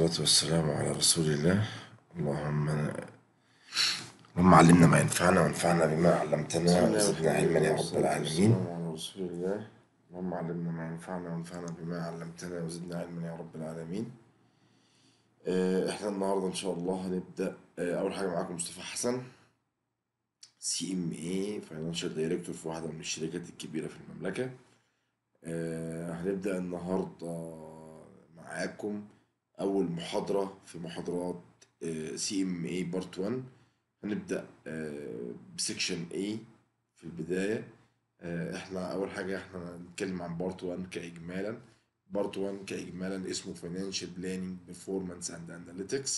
والصلاة والسلام على رسول الله. اللهم اللهم علمنا ما ينفعنا وانفعنا بما علمتنا وزدنا علما يا رب العالمين على رسول الله. اللهم علمنا ما ينفعنا وانفعنا بما علمتنا وزدنا علما يا رب العالمين. آه، إحنا النهارده إن شاء الله هنبدأ آه، أول حاجة معاكم مصطفى حسن CMA financial director في واحدة من الشركات الكبيرة في المملكة. آه، هنبدأ النهارده معاكم أول محاضرة في محاضرات CMA part 1 هنبدأ آه، ب section A في البداية. آه، إحنا أول حاجة إحنا هنتكلم عن part 1 كإجمالا. part 1 كإجمالا اسمه Financial Planning Performance and Analytics.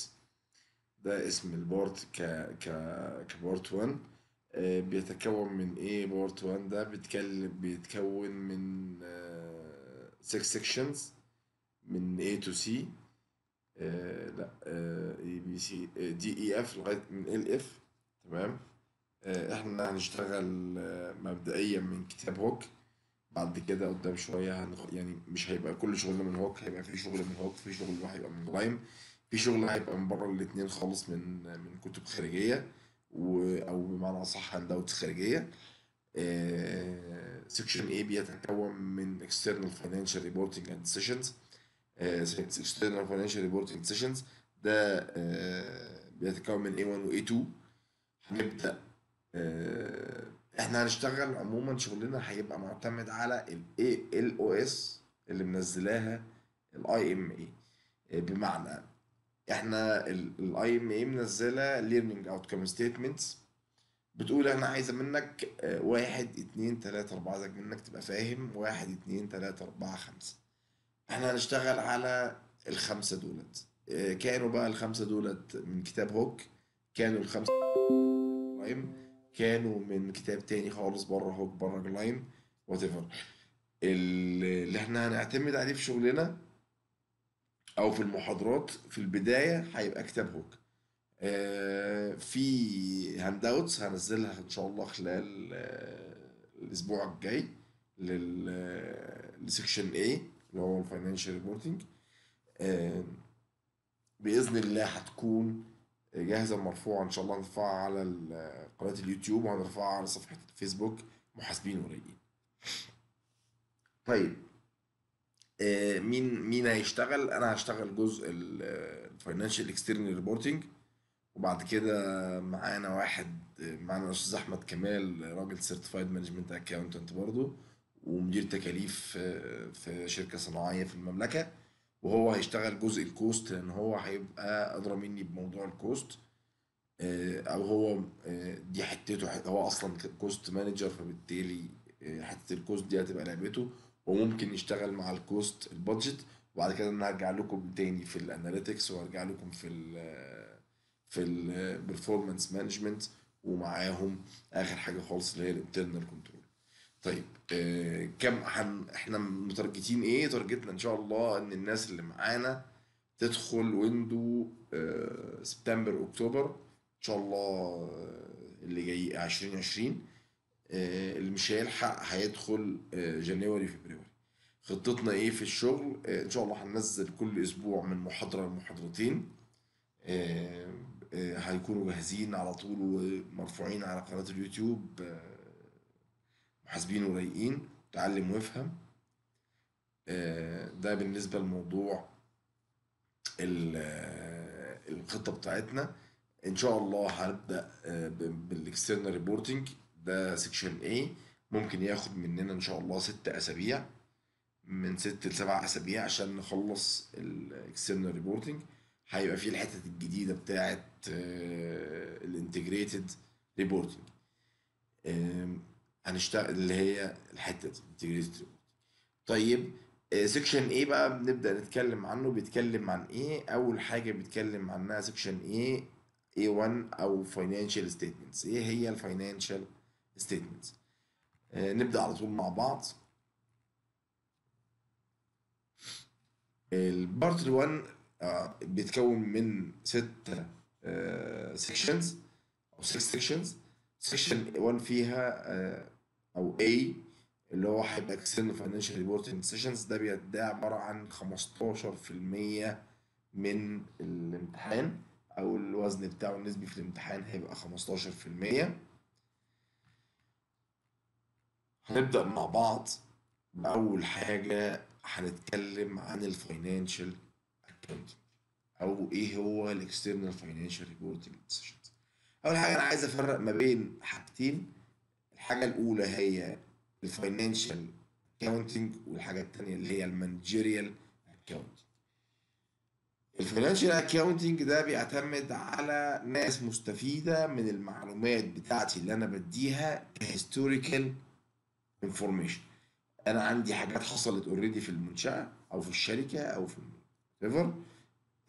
ده اسم ال part ك ك ك part 1 آه، بيتكون من إيه part 1 ده بيتكلم بيتكون من 6 sections من A to C. آه لا A B C D E F لغاية من ال F تمام؟ آه إحنا هنشتغل آه مبدئيا من كتاب Hock بعد كده قدام شوية هنخ... يعني مش هيبقى كل شغلنا من Hock هيبقى في شغل من Hock في شغل هيبقى من لايم في شغل هيبقى من بره الاتنين خالص من من كتب خارجية و... أو بمعنى أصح handouts خارجية. section A بيتكون من financial reporting and decisions. آه، external financial reporting sessions. ده آه، بيتكون من A1 و A2 هنبدأ آه، إحنا هنشتغل عموما شغلنا هيبقى معتمد على ال LOS اللي منزلاها ال IMA آه، بمعنى إحنا ال ال IMA منزلة learning outcome statements. بتقول أنا عايزة منك آه، واحد اتنين تلاتة اربعة عايزك منك تبقى فاهم واحد اتنين تلاتة اربعة خمسة. إحنا هنشتغل على الخمسة دولت. آه، كانوا بقى الخمسة دولت من كتاب Hock كانوا الخمسة Gleim كانوا من كتاب تاني خالص بره Hock بره Gleim whatever اللي إحنا هنعتمد عليه في شغلنا أو في المحاضرات في البداية هيبقى كتاب Hock. آه، في handouts هنزلها ان شاء الله خلال آه، الأسبوع الجاي ل section A. اللي هو ال financial reporting بإذن الله هتكون جاهزة مرفوعة إن شاء الله هنرفعها على قناة اليوتيوب وهنرفعها على صفحة الفيسبوك. محاسبين ورايقين طيب آه، مين مين هيشتغل؟ أنا هشتغل جزء ال financial external reporting وبعد كده معانا واحد معانا الأستاذ أحمد كمال راجل certified management accountant برضه. ومدير تكاليف آه، في شركة صناعية في المملكة وهو هيشتغل جزء ال cost لأن هو هيبقى أدرى مني بموضوع ال cost. آه، أو هو آه، دي حتته هو أصلا cost manager فبالتالي حتة ال cost دي هتبقى لعبته وممكن يشتغل مع ال cost ال budget. وبعد كده أنا هرجع لكم تاني في ال analytics وهرجع لكم في ال في ال performance management ومعاهم آخر حاجة خالص اللي هي ال internal control طيب آه كم حن إحنا مت target ين إيه؟ target نا إن شاء الله إن الناس اللي معانا تدخل ويندو آه سبتمبر اكتوبر إن شاء الله آه، اللي جاي 2020 آه اللي مش هيلحق هيدخل آه جانيوري فبراير خطتنا إيه في الشغل؟ آه إن شاء الله هننزل كل أسبوع من محاضرة لمحاضرتين آه آه هيكونوا جاهزين على طول ومرفوعين على قناة اليوتيوب آه محاسبين ورايقين تعلم وافهم. آه ده بالنسبة لموضوع آه، الخطة بتاعتنا. إن شاء الله هنبدأ بال external reporting ده section A. ممكن ياخد مننا إن شاء الله ست أسابيع. من ست لسبع أسابيع عشان نخلص ال external reporting هيبقى فيه الحتة الجديدة بتاعت ال integrated reporting هنشتغل اللي هي الحتة دي reporting. طيب section A بقى بنبدأ نتكلم عنه بيتكلم عن إيه؟ أول حاجة بيتكلم عنها section A A1 أو financial statements. إيه هي ال financial statements آه، نبدأ على طول مع بعض. ال part 1 آه، بيتكون من ستة sections أو 6 sections section 1 فيها آه، أو A اللي هو هيبقى external financial reporting decisions ده بي- ده عبارة عن 15% من الامتحان أو الوزن بتاعه النسبي في الامتحان هيبقى 15% هنبدأ مع بعض. بأول حاجة هنتكلم عن ال financial accounting أو إيه هو ال external financial reporting decisions أول حاجة أنا عايز أفرق ما بين حاجتين الحاجة الأولى هي ال financial accounting والحاجة التانية اللي هي ال managerial accounting ال financial accounting ده بيعتمد على ناس مستفيدة من المعلومات بتاعتي اللي أنا بديها ك historical information أنا عندي حاجات حصلت already في المنشأة أو في الشركة أو whatever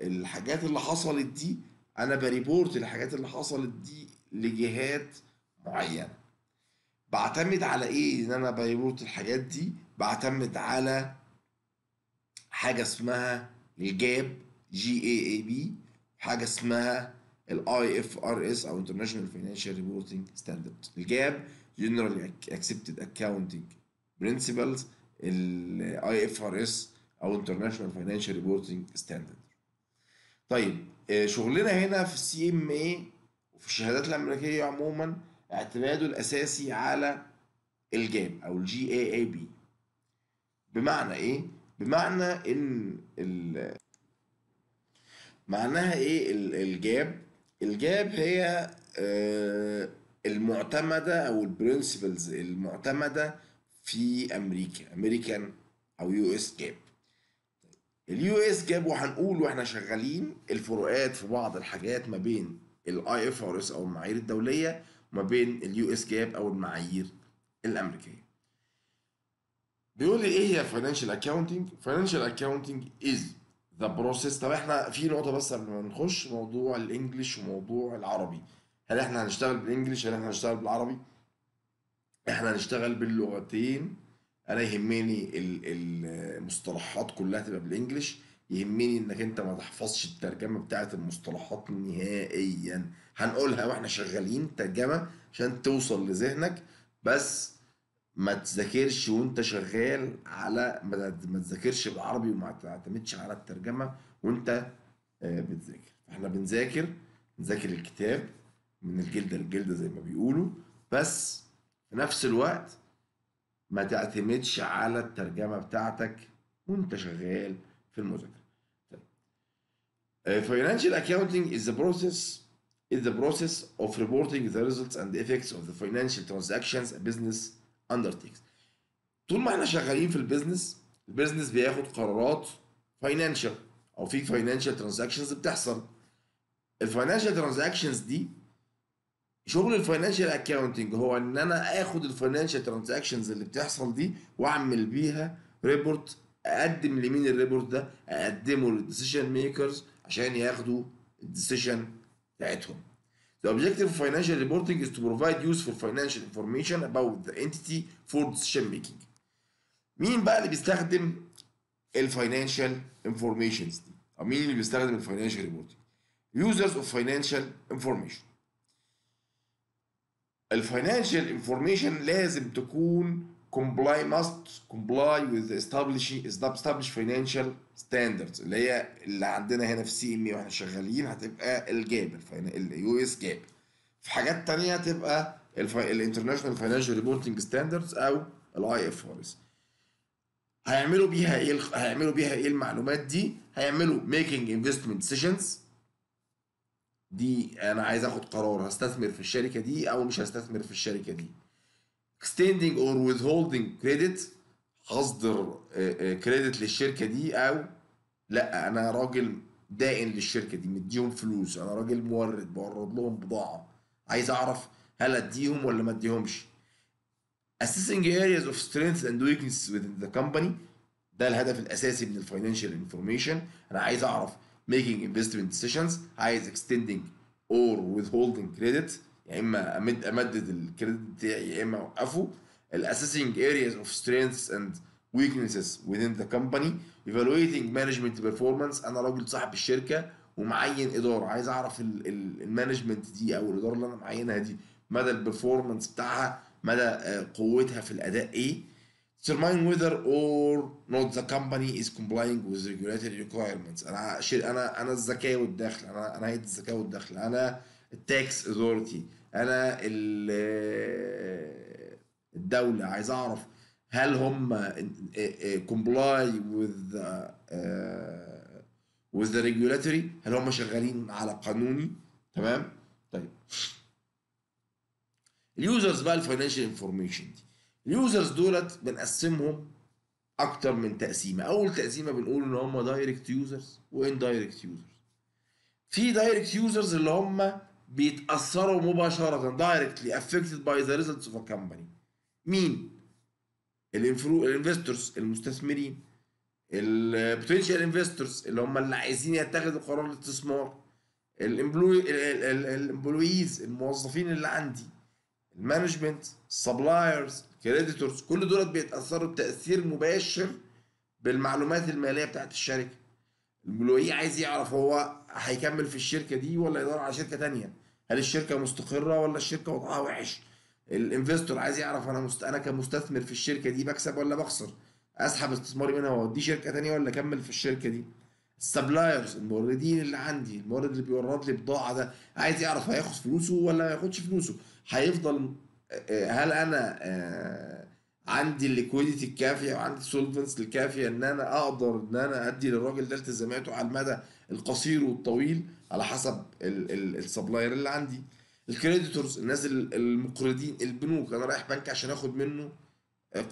الحاجات اللي حصلت دي أنا ب report الحاجات اللي حصلت دي لجهات معينة. بعتمد على إيه إن أنا ب report الحاجات دي؟ بعتمد على حاجة اسمها ال GAAP G A A P حاجة اسمها ال IFRS أو international financial reporting standard ال GAAP general accepted accounting principles ال IFRS أو international financial reporting standard طيب شغلنا هنا في ال CMA وفي الشهادات الأمريكية عموما اعتماده الاساسي على ال GAAP أو ال G A A P بمعنى إيه؟ بمعنى إن ال معناها إيه؟ ال- ال GAAP. ال GAAP هي آه، المعتمدة أو ال principles المعتمدة في أمريكا امريكان أو US GAAP. ال US GAAP وهنقول وإحنا شغالين الفروقات في بعض الحاجات ما بين ال IFRS أو المعايير الدولية وما بين ال US GAAP أو المعايير الأمريكية. بيقول لي إيه هي financial accounting financial accounting is the process طب إحنا في نقطة بس قبل ما نخش موضوع ال English وموضوع العربي. هل إحنا هنشتغل بال English؟ هل إحنا هنشتغل بالعربي؟ إحنا هنشتغل باللغتين. أنا يهمني ال- المصطلحات كلها تبقى بالانجليش يهمني انك انت ما تحفظش الترجمة بتاعت المصطلحات نهائيا. هنقولها وإحنا شغالين ترجمة عشان توصل لذهنك بس ما تذاكرش وانت شغال على ما تذاكرش بالعربي وما تعتمدش على الترجمة وانت آه، بتذاكر. إحنا بنذاكر نذاكر الكتاب من الجلدة للجلدة زي ما بيقولوا بس في نفس الوقت ما تعتمدش على الترجمة بتاعتك وانت شغال في المذاكرة. Uh, financial accounting is the process is the process of reporting the results and the effects of the financial transactions a business undertakes. طول ما إحنا شغالين في ال business ال business بياخد قرارات financial أو في financial transactions بتحصل. ال financial transactions دي شغل ال financial accounting هو إن أنا آخد ال financial transactions اللي بتحصل دي وأعمل بيها report أقدم لمين ال report ده أقدمه لل decision makers عشان ياخدوا ال decision بتاعتهم The objective of financial reporting is to provide useful financial information about the entity for decision making. مين بقى اللي بيستخدم ال financial informations دي؟ أو مين اللي بيستخدم ال financial reporting؟ users of financial information. ال financial information لازم تكون comply must comply with establishing established financial standards اللي هي اللي عندنا هنا في CMA وإحنا شغالين هتبقى ال GAAP ال US GAAP. في حاجات تانية هتبقى ال international financial reporting standards أو ال IFRS هيعملوا بيها إيه هيعملوا بيها إيه المعلومات دي؟ هيعملوا making investment decisions دي أنا عايز آخد قرار هستثمر في الشركة دي أو مش هستثمر في الشركة دي. extending or withholding credit هصدر credit للشركة دي أو لأ أنا راجل دائن للشركة دي مديهم فلوس أنا راجل مورد بورد لهم بضاعة. عايز أعرف هل أديهم ولا ما أديهمش. assessing areas of strengths and weaknesses within the company ده الهدف الأساسي من ال financial information أنا عايز أعرف making investment decisions عايز extending or withholding credit. يا إما امد أمدد ال credit بتاعي يا إما أوقفه. ال assessing areas of strengths and weaknesses within the company. Evaluating management performance. أنا راجل صاحب الشركة ومعين إدارة. عايز أعرف ال management دي أو الإدارة اللي أنا معينها دي مدى ال performance بتاعها مدى آه، قوتها في الأداء إيه؟ Determine whether or not the company is complying with regulatory requirements. أنا شيء أنا أنا الزكاه والدخل. أنا أنا هيئه الزكاه والدخل. أنا ال tax authority أنا ال- الدولة. عايز أعرف هل هم the, uh, with the regulatory هل هم شغالين على قانوني؟ تمام؟ طيب. ال users بقى ال financial information دي. ال users دولت بنقسمهم أكتر من تقسيمة. أول تقسيمة بنقول إن هم direct users و indirect users في direct users اللي هم بيتأثروا مباشرة directly affected by the results of company مين؟ ال investors المستثمرين. ال potential investors اللي هم اللي عايزين يتخذوا قرار الاستثمار ال employees الموظفين اللي عندي. ال management ال suppliers ال creditors كل دول بيتأثروا بتأثير مباشر بالمعلومات المالية بتاعت الشركة. ال employee عايز يعرف هو هيكمل في الشركة دي ولا يدور على شركة تانية. هل الشركة مستقرة ولا الشركة وضعها وحش؟ ال investor عايز يعرف أنا مست... أنا كمستثمر في الشركة دي بكسب ولا بخسر؟ أسحب استثماري منها وأوديه شركة تانية ولا أكمل في الشركة دي؟ ال suppliers الموردين اللي عندي المورد اللي بيورد لي بضاعة ده عايز يعرف هياخد فلوسه ولا ما ياخدش فلوسه؟ هيفضل هل أنا آه، عندي ال liquidity الكافية وعندي ال solvency الكافية إن أنا أقدر إن أنا أدي للراجل ده التزاماته على المدى القصير والطويل على حسب ال supplier اللي عندي؟ ال creditors الناس ال- المقرضين البنوك أنا رايح بنك عشان آخد منه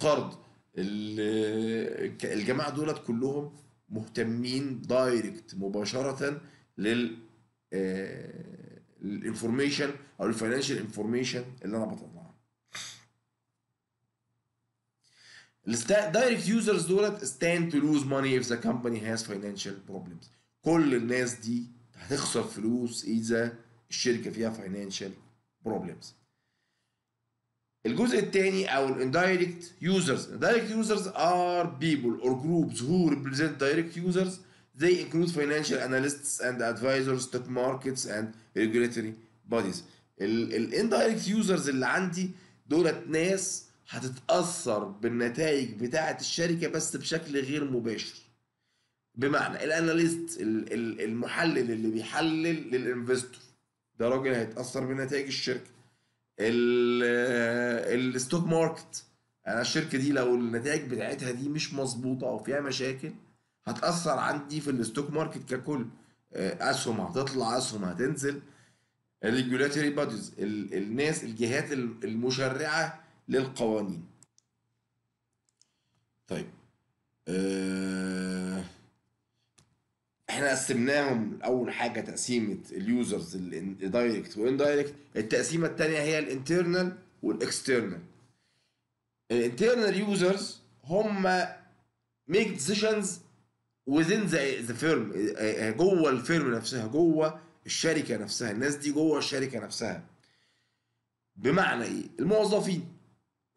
قرض. ال- الجماعة دولت كلهم مهتمين direct مباشرة لل ال information أو ال financial information اللي أنا بطلعها ال direct users دولت stand to lose money if the company has financial problems كل الناس دي هتخسر فلوس اذا الشركة فيها financial problems الجزء الثاني أو ال indirect users indirect users are people or groups who represent direct users they include financial analysts and advisors stock markets and regulatory bodies ال indirect users اللي عندي دولت ناس هتتأثر بالنتائج بتاعة الشركة بس بشكل غير مباشر. بمعنى ال analyst ال- ال- المحلل اللي بيحلل لل investor. ده راجل هيتأثر بنتائج الشركة. ال- ال stock market. أنا الشركة دي لو النتائج بتاعتها دي مش مظبوطة أو فيها مشاكل هتأثر عندي في ال stock market ككل. آه، أسهم هتطلع أسهم هتنزل. ال regulatory bodies الناس الجهات المشرعة للقوانين. طيب آه، إحنا قسمناهم. أول حاجة تقسيمة ال users ال direct و indirect التقسيمة الثانية هي ال internal وال external ال internal users هم make decisions within the, the firm. جوه ال firm نفسها جوه الشركة نفسها. الناس دي جوه الشركة نفسها. بمعنى إيه؟ الموظفين.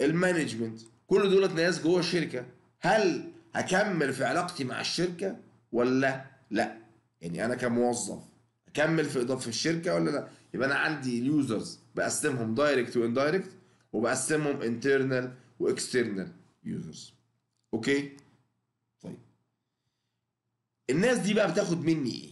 ال management كل دولت ناس جوه الشركة. هل هكمل في علاقتي مع الشركة ولا لا؟ يعني أنا كموظف اكمل في إضافة الشركة ولا لا؟ يبقى أنا عندي ال users بقسمهم direct و indirect وبقسمهم internal و external users okay؟ طيب. الناس دي بقى بتاخد مني إيه؟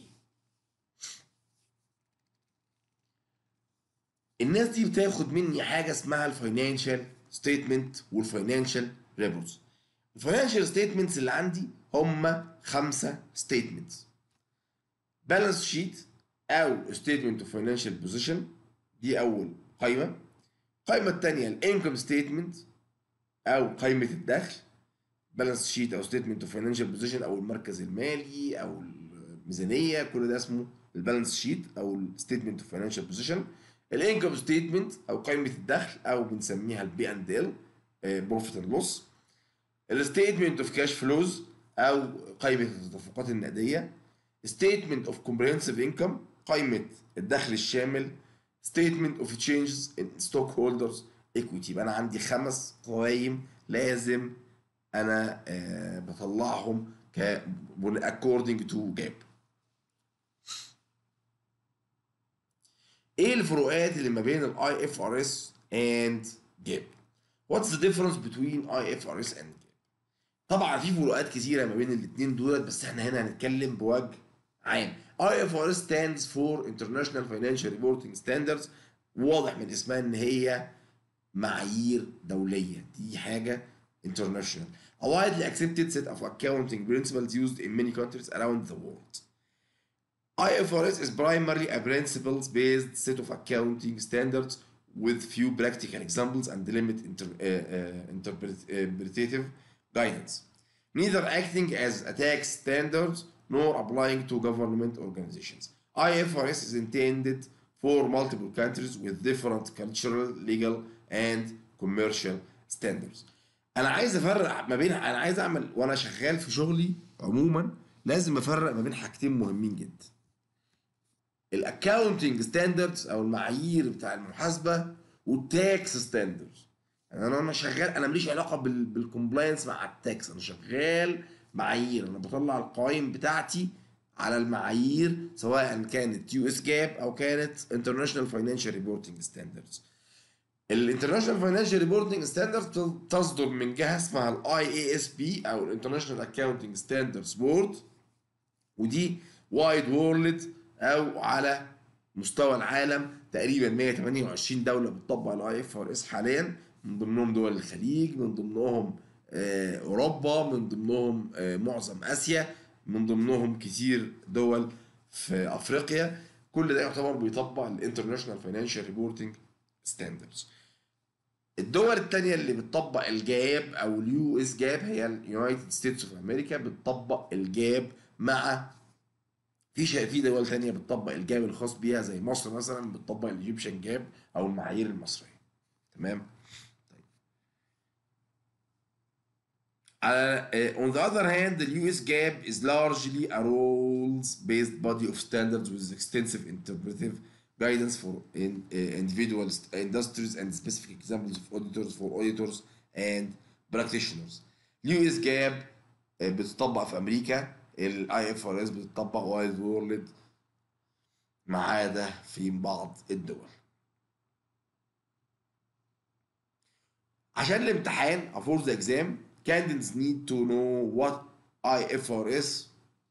الناس دي بتاخد مني حاجة اسمها ال financial statement وال financial reports ال financial statements اللي عندي هم خمسة statements balance sheet أو statement of financial position دي أول قائمه القائمه الثانية ال income statement أو قائمه الدخل. balance sheet أو statement of financial position أو المركز المالي أو الميزانية كل ده اسمه ال balance sheet أو ال statement of financial position ال income statement أو قائمه الدخل أو بنسميها ال P and L profit and loss ال statement of cash flows أو قائمه التدفقات النقدية. statement of comprehensive income قائمه الدخل الشامل. statement of changes in stockholders equity يبقى أنا عندي خمس قوائم لازم أنا آه بطلعهم ك according to GAAP إيه الفروقات اللي ما بين ال IFRS and GAAP what's the difference between IFRS and GAAP طبعا في فروقات كثيرة ما بين الاثنين دولت بس إحنا هنا هنتكلم بوجه عام. IFRS stands for International Financial Reporting Standards واضح من اسمها إن هي معايير دولية. دي حاجة انترناشونال a widely accepted set of accounting principles used in many countries around the world. IFRS is primarily a principles-based set of accounting standards with few practical examples and limited inter- uh, uh, interpret- interpretative guidance, neither acting as a tax standard nor applying to government organizations. IFRS is intended for multiple countries with different cultural, legal, and commercial standards. انا عايز افرق ما بين انا عايز اعمل وانا شغال في شغلي عموما لازم افرق ما بين حاجتين مهمين جدا ال accounting standards أو المعايير بتاع المحاسبة وال tax standards يعني أنا وأنا شغال أنا ماليش علاقة بال بال compliance مع ال tax أنا شغال معايير. أنا بطلع القوائم بتاعتي على المعايير سواء كانت US GAAP أو كانت International Financial Reporting Standards ال International Financial Reporting Standards تصدر من جهه اسمها ال IASB أو ال International Accounting Standards Board ودي wide world أو على مستوى العالم تقريبا 128 دولة بتطبق ال IFRS حاليا. من ضمنهم دول الخليج من ضمنهم آه، أوروبا من ضمنهم آه، معظم آسيا من ضمنهم كتير دول في أفريقيا. كل ده يعتبر بيطبق ال International Financial Reporting Standards الدول التانية اللي بتطبق ال GAAP أو ال US GAAP هي ال United States of America بتطبق ال GAAP مع في في دول تانية بتطبق ال GAAP الخاص بيها زي مصر مثلا بتطبق ال Egyptian GAAP أو المعايير المصريه تمام طيب uh, on the other hand the US GAAP is largely a rules based body of standards with extensive interpretive guidance for in, uh, individual st- industries and specific examples of auditors for auditors and practitioners US GAAP uh, بتطبق في أمريكا الاي اف ار اس بتطبق وايد وورلد ما عدا في بعض الدول. عشان الامتحان for the exam candidates need to know what IFRS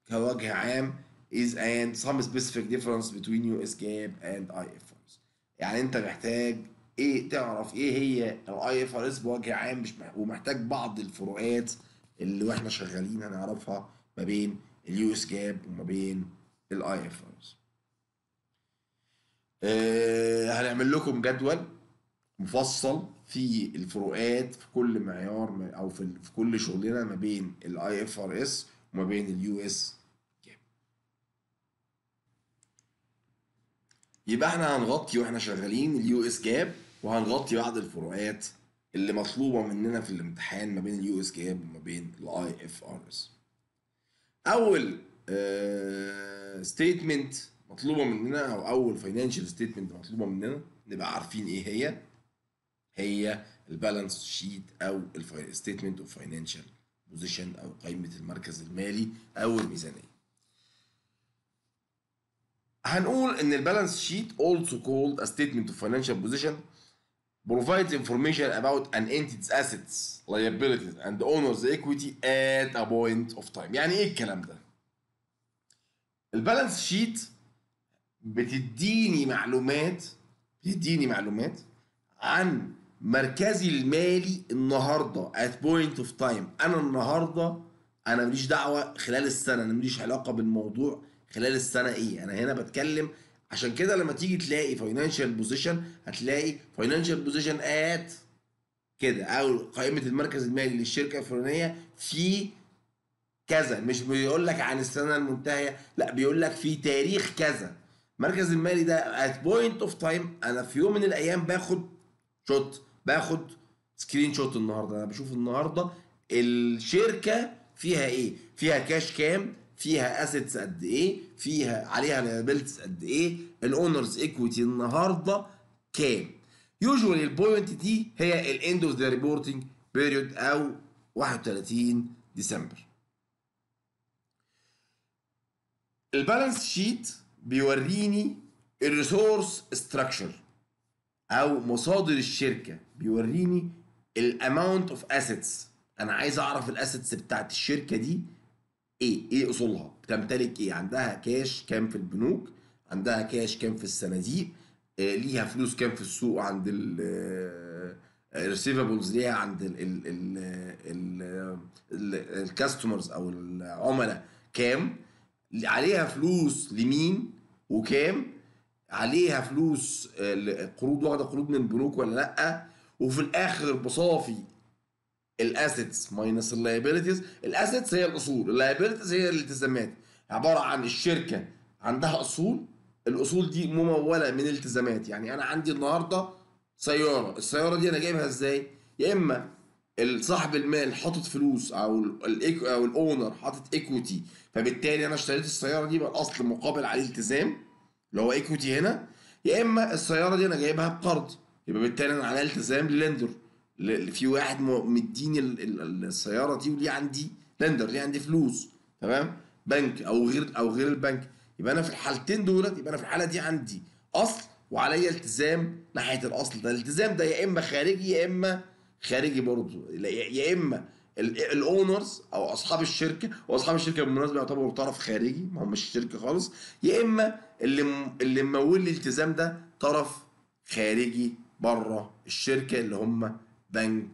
كوجه عام is and some specific difference between US GAAP and IFRS يعني انت محتاج إيه تعرف إيه هي ال IFRS بوجه عام مش مح- ومحتاج بعض الفروقات اللي وإحنا شغالين هنعرفها ما بين ال US GAAP وما بين ال IFRS هنعمل لكم جدول مفصل في الفروقات في كل معيار أو في في كل شغلنا ما بين ال IFRS وما بين ال US GAAP. يبقى إحنا هنغطي وإحنا شغالين ال US GAAP وهنغطي بعض الفروقات اللي مطلوبة مننا في الامتحان ما بين ال US GAAP وما بين ال IFRS أول statement مطلوبة مننا أو أول financial statement مطلوبة مننا نبقى عارفين إيه هي؟ هي ال balance sheet أو ال statement of financial position أو قائمة المركز المالي أو الميزانية. هنقول إن ال balance sheet also called a statement of financial position provides information about an entity's assets, liabilities and owner's equity at a point of time. يعني إيه الكلام ده؟ ال balance sheet بتديني معلومات بتديني معلومات عن مركزي المالي النهارده at point of time أنا النهارده أنا ماليش دعوة خلال السنة أنا ماليش علاقة بالموضوع خلال السنة إيه أنا هنا بتكلم عشان كده لما تيجي تلاقي financial position هتلاقي financial position at كده أو قائمة المركز المالي للشركة الفلانية في كذا. مش بيقول لك عن السنة المنتهية لا بيقول لك في تاريخ كذا. المركز المالي ده at point of time أنا في يوم من الأيام باخد shot باخد screenshot النهارده. أنا بشوف النهارده الشركة فيها إيه؟ فيها كاش كام؟ فيها assets قد إيه فيها عليها liabilities قد إيه ال owner's equity النهارده كام؟ usually ال point دي هي ال end of the reporting period أو 31 ديسمبر. ال balance sheet بيوريني ال resource structure أو مصادر الشركة بيوريني ال amount of assets أنا عايز أعرف ال assets بتاعت الشركة دي إيه؟ إيه أصولها؟ بتمتلك إيه؟ عندها كاش كام في البنوك؟ عندها كاش كام في الصناديق؟ آه، ليها فلوس كام في السوق عند ال receivables ليها عند ال customers أو العملاء كام؟ عليها فلوس لمين وكام؟ عليها فلوس آه، قروض واخدة قروض من البنوك ولا لأ؟ وفي الآخر بصافي ال assets minus ال liabilities ال assets هي الأصول ال liabilities هي الالتزامات. عبارة عن الشركة عندها أصول الأصول دي ممولة من التزامات. يعني أنا عندي النهارده سيارة السيارة دي أنا جايبها إزاي؟ يا إما صاحب المال حاطط فلوس أو ال أو ال owner حاطط equity فبالتالي أنا اشتريت السيارة دي بالأصل مقابل عليه التزام اللي هو equity هنا. يا إما السيارة دي أنا جايبها بقرض يبقى بالتالي أنا عليها التزام لل lender في واحد مديني ال- ال- السيارة دي وليه عندي lender ليه عندي فلوس تمام؟ بنك أو غير أو غير البنك. يبقى أنا في الحالتين دولت يبقى أنا في الحالة دي عندي أصل وعليا التزام ناحية الأصل ده. الالتزام ده يا إما خارجي يا إما خارجي برضه. يا إما ال owners أو أصحاب الشركة. وأصحاب الشركة بالمناسبة يعتبروا طرف خارجي ما همش الشركة خالص. يا إما اللي اللي ممول الالتزام ده طرف خارجي بره الشركة اللي هم بنك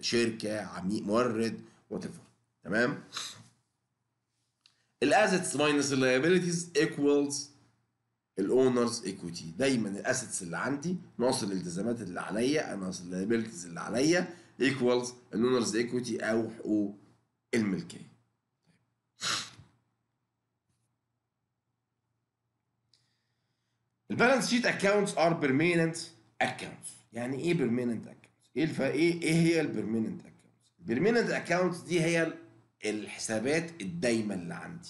شركة عميل مورد وات تمام؟ ال assets minus ال liabilities equals ال owner's equity دايما ال assets اللي عندي ناقص الالتزامات اللي عليا ناقص ال liabilities اللي عليا equals ال owner's equity أو حقوق الملكية. ال balance sheet accounts are permanent accounts يعني إيه permanent accounts إيه الف... إيه إيه هي ال permanent accounts ال permanent accounts دي هي الحسابات الدايمة اللي عندي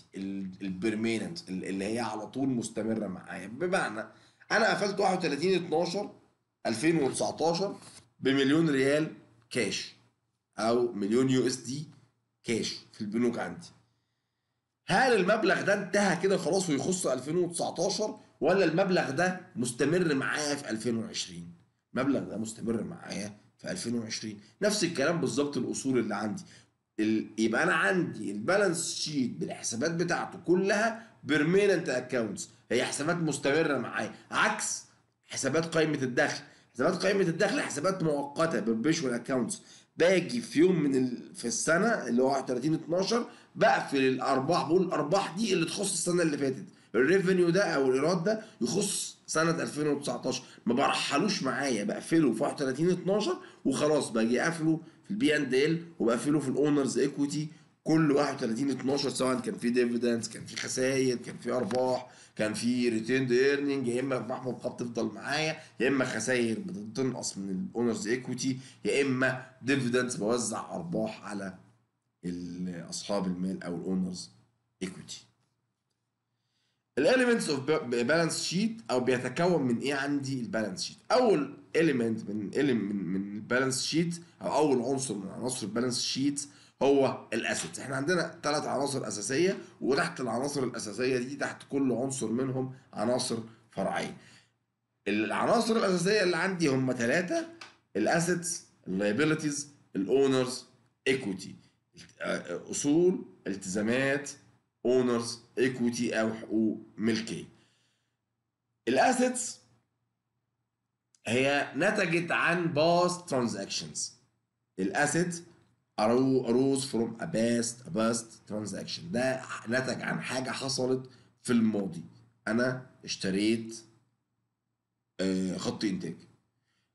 ال permanent اللي هي على طول مستمرة معايا. بمعنى أنا قفلت 31 12 2019 بمليون ريال كاش أو مليون USD cash في البنوك عندي. هل المبلغ ده انتهى كده خلاص ويخص 2019 ولا المبلغ ده مستمر معايا في 2020 المبلغ ده مستمر معايا في 2020 نفس الكلام بالظبط الأصول اللي عندي. ال... يبقى أنا عندي ال balance sheet بالحسابات بتاعته كلها permanent accounts هي حسابات مستمرة معايا. عكس حسابات قائمة الدخل. حسابات قائمة الدخل حسابات مؤقتة perpetual accounts باجي في يوم من ال... في السنة اللي هو 31 12 بقفل الأرباح بقول الأرباح دي اللي تخص السنة اللي فاتت. ال revenue ده أو الإيراد ده يخص سنة 2019 ما برحلوش معايا بقفله في 31 12 وخلاص باجي قافله في ال P and L وبقفله في ال owner's equity كل 31 12 سواء كان في dividends كان في خسائر كان في أرباح كان في retained earning يا إما ارباح مبقاة بتفضل معايا يا إما خسائر بتنقص من ال owner's equity يا إما dividends بوزع أرباح على أصحاب المال أو ال owner's equity. ال elements of balance sheet أو بيتكون من إيه عندي ال balance sheet أول element من element من من ال balance sheet أو أول عنصر من عناصر ال balance sheet هو ال assets إحنا عندنا ثلاث عناصر أساسية وتحت العناصر الأساسية دي تحت كل عنصر منهم عناصر فرعية. العناصر الأساسية اللي عندي هم ثلاثة ال assets ال liabilities ال owner's equity أصول التزامات owner's equity أو حقوق ملكية. ال assets هي نتجت عن past transactions. ال asset arose from a past a past transaction. ده نتج عن حاجة حصلت في الماضي. أنا اشتريت آه، خط إنتاج.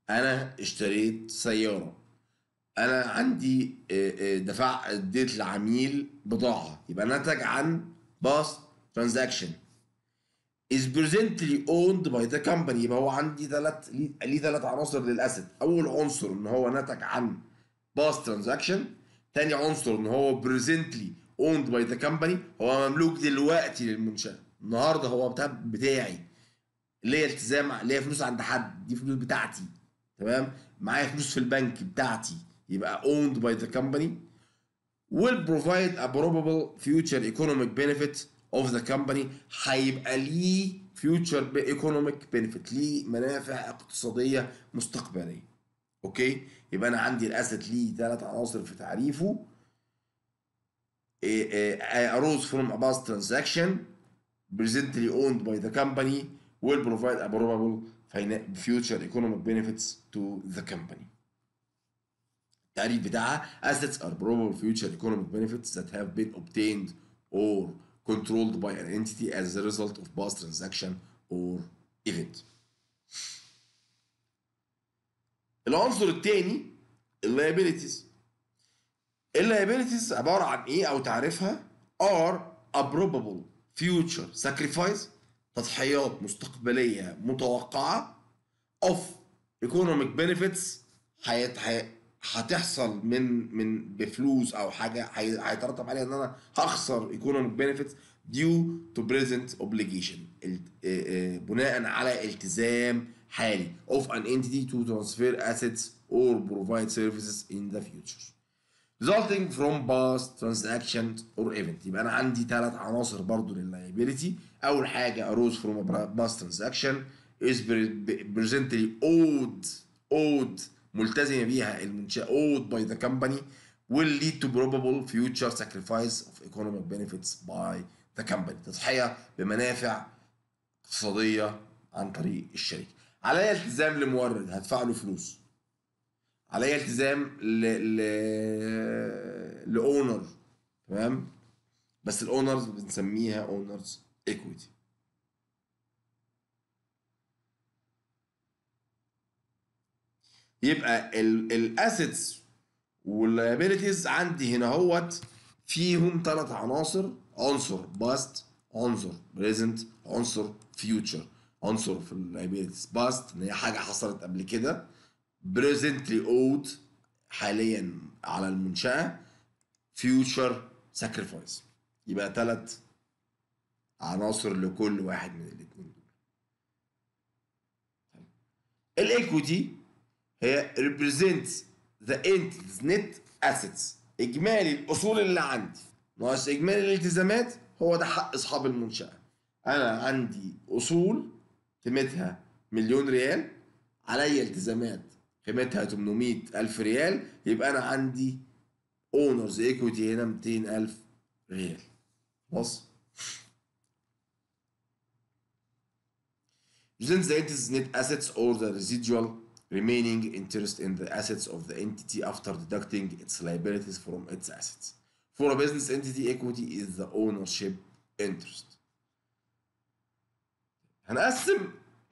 أنا اشتريت سيارة. أنا عندي آه، آه، دفع اديت لعميل بضاعة. يبقى نتج عن past transaction. Is presently owned by the company. يبقى هو عندي ثلاث ليه ثلاث عناصر لل asset. أول عنصر إن هو نتج عن past transaction. تاني عنصر إن هو presently owned by the company. هو مملوك دلوقتي للمنشأة. النهارده هو بتاع بتاعي. ليا التزام ليا فلوس عند حد. دي فلوس بتاعتي. تمام؟ معايا فلوس في البنك بتاعتي. يبقى owned by the company will provide a probable future economic benefit of the company هيبقى ليه future economic benefit ليه منافع اقتصادية مستقبلية أوكي يبقى أنا عندي الاسيت ليه ثلاث عناصر في تعريفه إيه، إيه، arose from a past transaction presently owned by the company will provide a probable future economic benefits to the company. التعريف بتاعها assets are probable future economic benefits that have been obtained or controlled by an entity as a result of past transaction or event. العنصر الثاني liabilities liabilities عبارة عن إيه أو تعريفها are a probable future sacrifice تضحيات مستقبلية متوقعة of economic benefits حيت حي... هتحصل من من بفلوس أو حاجة هي- هيترتب عليها ان أنا هخسر to present obligation ال- آه، آه، بناء على التزام حالي of an entity to transfer assets or provide services in the future resulting from past transaction or event يبقى أنا عندي ثلاث عناصر برضو لللايبيليتي اول حاجة arose from a past transaction is pre- presently owed owed ملتزمه بيها owed by the company will lead to probable future sacrifice of economic benefits by the company. تضحية بمنافع اقتصادية عن طريق الشركة. عليا التزام لمورد هدفع له فلوس. عليا التزام ل ل ل owner تمام؟ بس ال owners بنسميها owners equity يبقى ال assets وال liabilities عندي هنا هوت فيهم ثلاث عناصر. عنصر past عنصر present عنصر future عنصر في ال liabilities past إن هي حاجة حصلت قبل كده. presently owed حاليا على المنشأة. future sacrifice يبقى ثلاث عناصر لكل واحد من الاثنين دول. ال equity هي represents the entity's net assets. إجمالي الأصول اللي عندي. ناقص إجمالي الالتزامات هو ده حق أصحاب المنشأة. أنا عندي أصول قيمتها مليون ريال عليا التزامات قيمتها 800 ألف ريال يبقى أنا عندي اونرز ايكويتي هنا 200 ألف ريال. خلاص؟ Presents the entity's net assets or the residual remaining interest in the assets of the entity after deducting its liabilities from its assets. For a business entity, equity is the ownership interest. هنقسم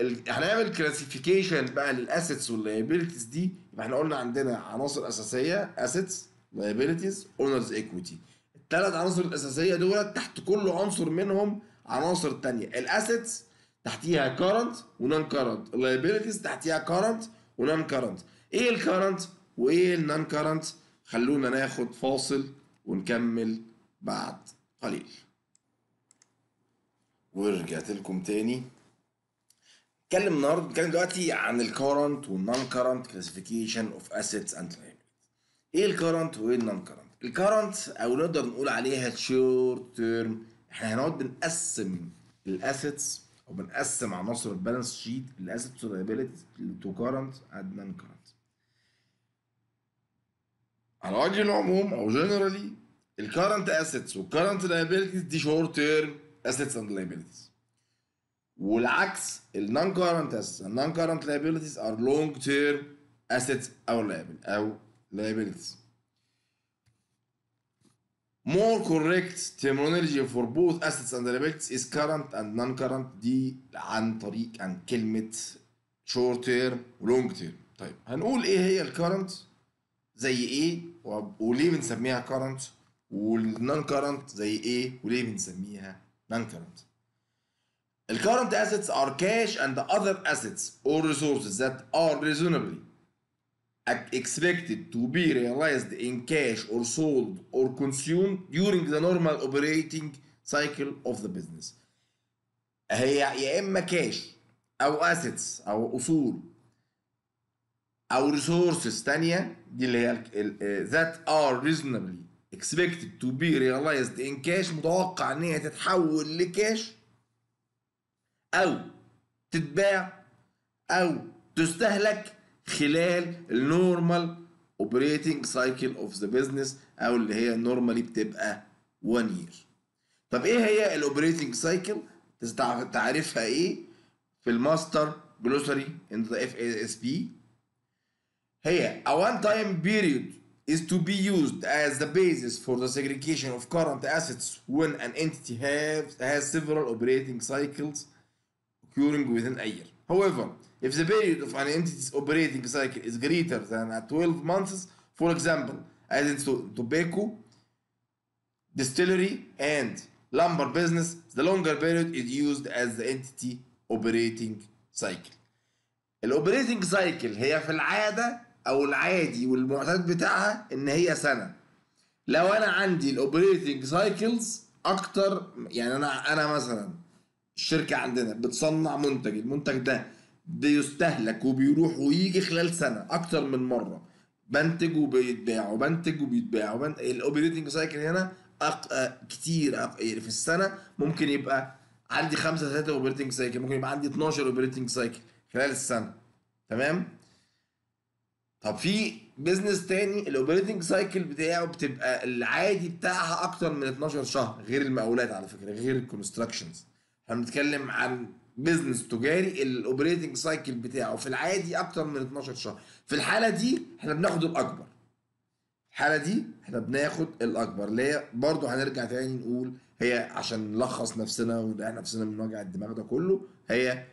ال... هنعمل classification بقى لل assets وال liabilities دي يبقى إحنا قلنا عندنا عناصر أساسية assets liabilities owners equity الثلاث عناصر الأساسية دول تحت كل عنصر منهم عناصر تانية ال assets تحتيها current و non-current ال liabilities تحتيها current و non-current إيه ال current وإيه ال non-current خلونا ناخد فاصل ونكمل بعد قليل. ورجعت لكم تاني. نتكلم النهارده نتكلم دلوقتي عن ال current وال non-current classification of assets and إيه ال current وإيه ال non-current ال current أو نقدر نقول عليها ال short term إحنا هنقعد بنقسم ال assets أو بنقسم عناصر ال balance sheet ال assets وال liabilities to current and non-current على وجه العموم أو generally ال current assets وال current liabilities دي short term assets and liabilities. والعكس ال non-current assets ال non-current liabilities are long term assets أو liability أو liabilities. More correct terminology for both assets and liabilities is current and non-current دي عن طريق عن كلمة short term و long term طيب هنقول إيه هي الكرنت زي إيه وليه بنسميها current والنون current زي إيه وليه بنسميها non current current assets are cash and the other assets or resources that are reasonably expected to be realized in cash or sold or consumed during the normal operating cycle of the business. هي يا اما كاش أو assets أو اصول أو resources تانية دي اللي هي that are reasonably expected to be realized in cash متوقع ان هي تتحول لكاش أو تتباع أو تستهلك خلال ال normal operating cycle of the business أو اللي هي normally بتبقى 1 year طب إيه هي الاوبريتنج سايكل تعرفها إيه في الماستر جلوسري ان ذا اف اس بي هي a one time period is to be used as the basis for the segregation of current assets when an entity has, has several operating cycles occurring within a year. However, if the period of an entity's operating cycle is greater than 12 months, for example, as in to- tobacco, distillery, and lumber business, the longer period is used as the entity operating cycle. ال operating cycle هي في العاده أو العادي والمعتاد بتاعها ان هي سنه لو أنا عندي ال operating cycles أكتر يعني أنا أنا مثلا الشركة عندنا بتصنع منتج المنتج ده بيستهلك وبيروح ويجي خلال سنة أكتر من مرة. بنتج وبيتباع وبنتج وبيتباع ال operating cycle هنا أق... آه، كتير أق... يعني في السنة ممكن يبقى عندي خمسة ثلاثة operating cycle ممكن يبقى عندي 12 operating cycle خلال السنة. تمام؟ طب في business تاني ال operating cycle بتاعه بتبقى العادي بتاعها أكتر من 12 شهر غير المقاولات على فكرة غير ال constructions إحنا بنتكلم عن business تجاري ال operating cycle بتاعه في العادي أكتر من 12 شهر. في الحالة دي إحنا بناخد الأكبر. الحالة دي إحنا بناخد الأكبر. اللي هي برضه هنرجع تاني نقول هي عشان نلخص نفسنا ونريح نفسنا من وجع الدماغ ده كله هي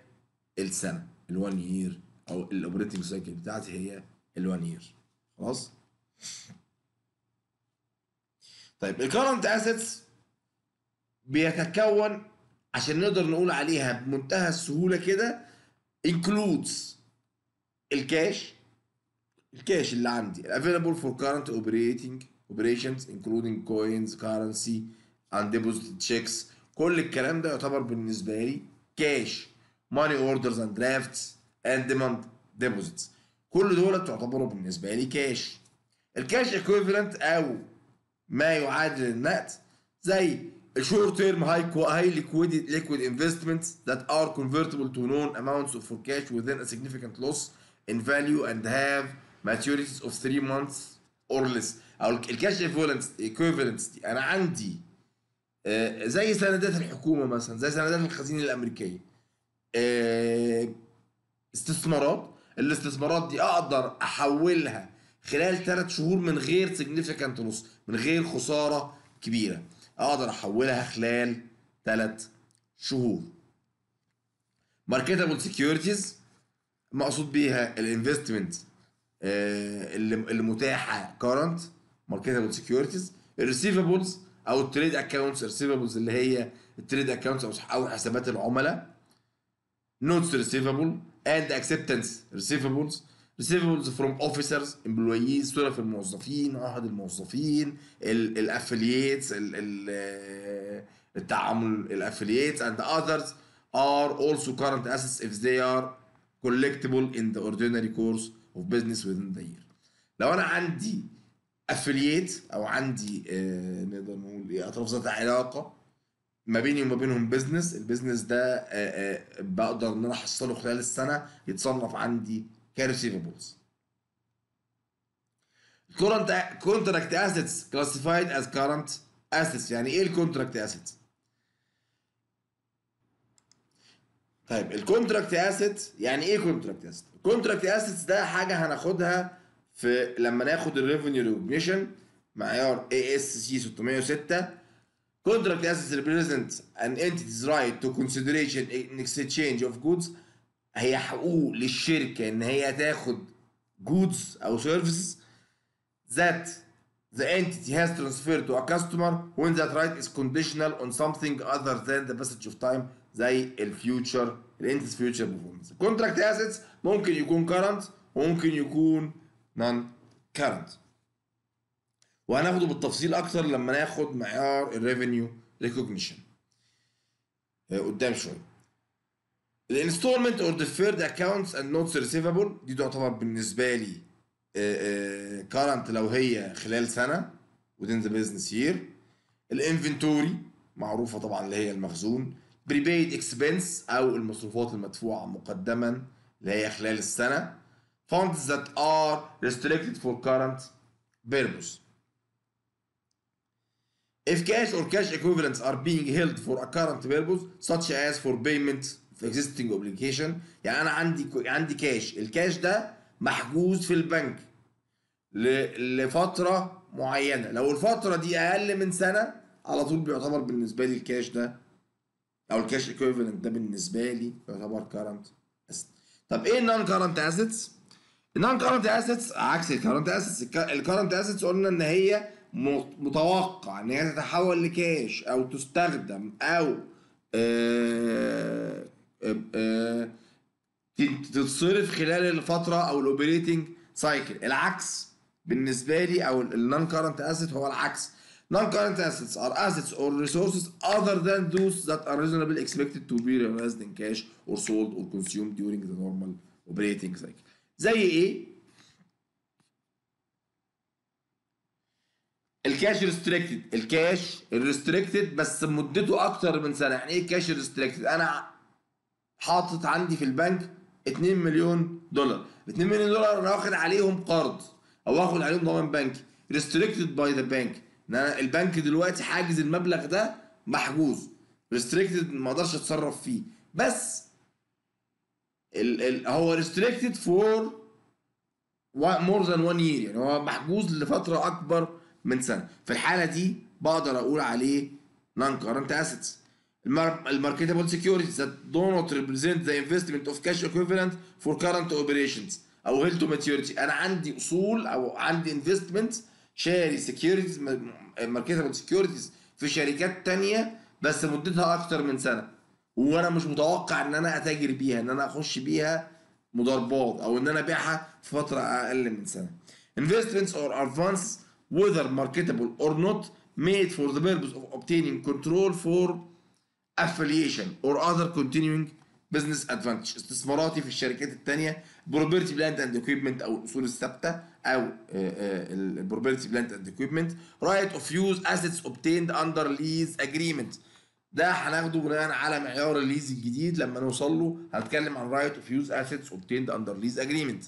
السنة ال1 year أو ال operating cycle بتاعتي هي ال1 year خلاص؟ طيب ال current assets بيتكون عشان نقدر نقول عليها بمنتهى السهوله كده includes ال cash ال cash اللي عندي available for current operating operations including coins currency and deposit checks كل الكلام ده يعتبر بالنسبة لي cash money orders and drafts and demand deposits كل دول تعتبروا بالنسبة لي كاش الكاش equivalent أو ما يعادل النقد زي short term high high liquid liquid investments that are convertible to known amounts of for cash within a significant loss in value and have maturities of 3 months or less أو الكاش equivalents equivalents دي أنا عندي آه، زي سندات الحكومة مثلا زي سندات الخزينه الامريكيه آه، استثمارات الاستثمارات دي أقدر احولها خلال ثلاث شهور من غير significant loss من غير خساره كبيره أقدر احولها خلال ثلاث شهور. marketable securities مقصود بيها ال investment اللي اللي متاحة current marketable securities ال receivables أو ال trade accounts ال receivables اللي هي ال trade accounts أو حسابات العملاء. Notes receivable and acceptance receivables receivables from officers employees صرف الموظفين عهد الموظفين ال affiliates التعامل ال affiliates and others are also current assets if they are collectible in the ordinary course of business within the year. لو أنا عندي affiliate أو عندي آه نقدر نقول إيه أطراف ذات علاقة ما بيني وما بينهم business ال business ده آه، آه، بقدر إن أنا أحصله خلال السنة يتصنف عندي ك receivables current contract assets classified as current assets. يعني إيه ال contract assets طيب ال contract asset يعني إيه contract asset ال contract assets ده حاجة هناخدها في لما ناخد ال revenue recognition معيار اي اس سي 606 Contract assets represent an entity's right to consideration in exchange of goods هي حقوق للشركة إن هي تاخد goods أو services that the entity has transferred to a customer when that right is conditional on something other than the passage of time زي ال future ال entity's future performance. Contract assets ممكن يكون current وممكن يكون non current. وهناخده بالتفصيل أكتر لما ناخد معيار ال revenue recognition قدام شوية ال installment or deferred accounts and notes receivable دي تعتبر بالنسبة لي current لو هي خلال سنة within the business year. ال inventory معروفة طبعا اللي هي المخزون. prepaid expense أو المصروفات المدفوعة مقدما اللي هي خلال السنة. funds that are restricted for current purpose. if cash or cash equivalents are being held for a current purpose such as for payment of existing obligation. يعني أنا عندي عندي كاش الكاش ده محجوز في البنك لفترة معينة. لو الفترة دي أقل من سنة على طول بيعتبر بالنسبة لي الكاش ده أو ال cash equivalent ده بالنسبة لي يعتبر current طب إيه ال non current assets ال non current assets عكس ال current assets ال current assets قلنا إن هي متوقع إن هي تتحول لكاش أو تستخدم أو آه، تتصرف خلال الفترة أو ال operating cycle العكس بالنسبة لي أو ال non current asset هو العكس. non current assets are assets or resources other than those that are reasonably expected to be realized in cash or sold or consumed during the normal operating cycle. زي إيه؟ ال cash restricted ال cash ال restricted بس مدته أكتر من سنة. يعني إيه cash restricted أنا حاطط عندي في البنك 2 مليون دولار. ال 2 مليون دولار أنا واخد عليهم قرض. أو واخد عليهم ضمان بنكي. restricted by the bank إن أنا البنك دلوقتي حاجز المبلغ ده محجوز. restricted ما أقدرش أتصرف فيه. بس ال ال هو restricted for more than 1 year يعني هو محجوز لفترة أكبر من سنة. في الحالة دي بقدر أقول عليه non current assets ال marketable securities that do not represent the investment of cash equivalent for current operations أو held to maturity أنا عندي أصول أو عندي investment شاري securities marketable securities في شركات ثانية بس مدتها أكثر من سنة. وأنا مش متوقع إن أنا أتاجر بيها إن أنا أخش بيها مضاربات أو إن أنا أبيعها في فترة أقل من سنة. Investments or advance whether marketable or not made for the purpose of obtaining control for affiliation or other continuing business advantage. استثماراتي في الشركات الثانية property plant and equipment أو الأصول الثابتة أو ال property plant and equipment right of use assets obtained under lease agreement ده هناخده بناء على معيار ال lease الجديد. لما نوصل له هنتكلم عن right of use assets obtained under lease agreement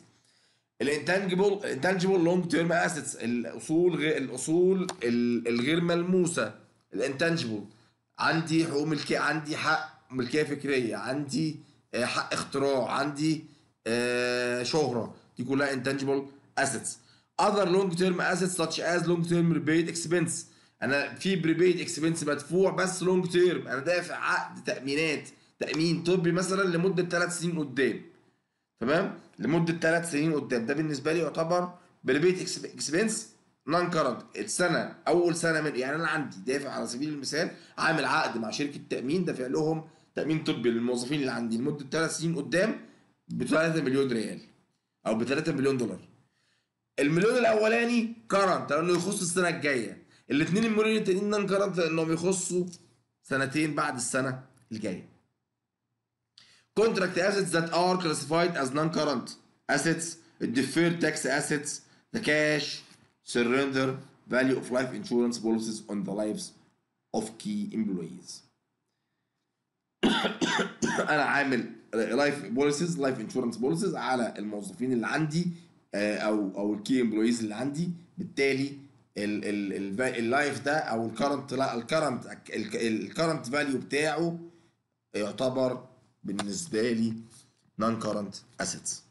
ال intangible ال intangible long term assets الأصول الأصول الغير ملموسة. ال intangible عندي حقوق ملكية عندي حق ملكية فكرية عندي آه، حق اختراع عندي آه، شهرة. دي كلها intangible assets. Other long term assets such as long term prepaid expense. أنا في prepaid expense مدفوع بس long term أنا دافع عقد تأمينات تأمين طبي مثلا لمدة ثلاث سنين قدام. تمام؟ لمدة ثلاث سنين قدام. ده بالنسبة لي يعتبر prepaid expense non current السنة أول سنة من يعني أنا عندي دافع على سبيل المثال عامل عقد مع شركة تأمين دافع لهم تأمين طبي للموظفين اللي عندي لمدة ثلاث سنين قدام ب 3 مليون ريال أو ب 3 مليون دولار. المليون الأولاني current لأنه يخص السنة الجاية. الاثنين المليون التانيين non current لأنهم يخصوا سنتين بعد السنة الجاية. Contract assets that are classified as non-current assets deferred tax assets the cash surrender value of life insurance policies on the lives of key employees. أنا عامل life policies life insurance policies على الموظفين اللي عندي آه، أو أو ال key employees اللي عندي. بالتالي ال life ده أو ال current لا ال current ال current value بتاعه يعتبر بالنسبة لي نون كرنت اسيتس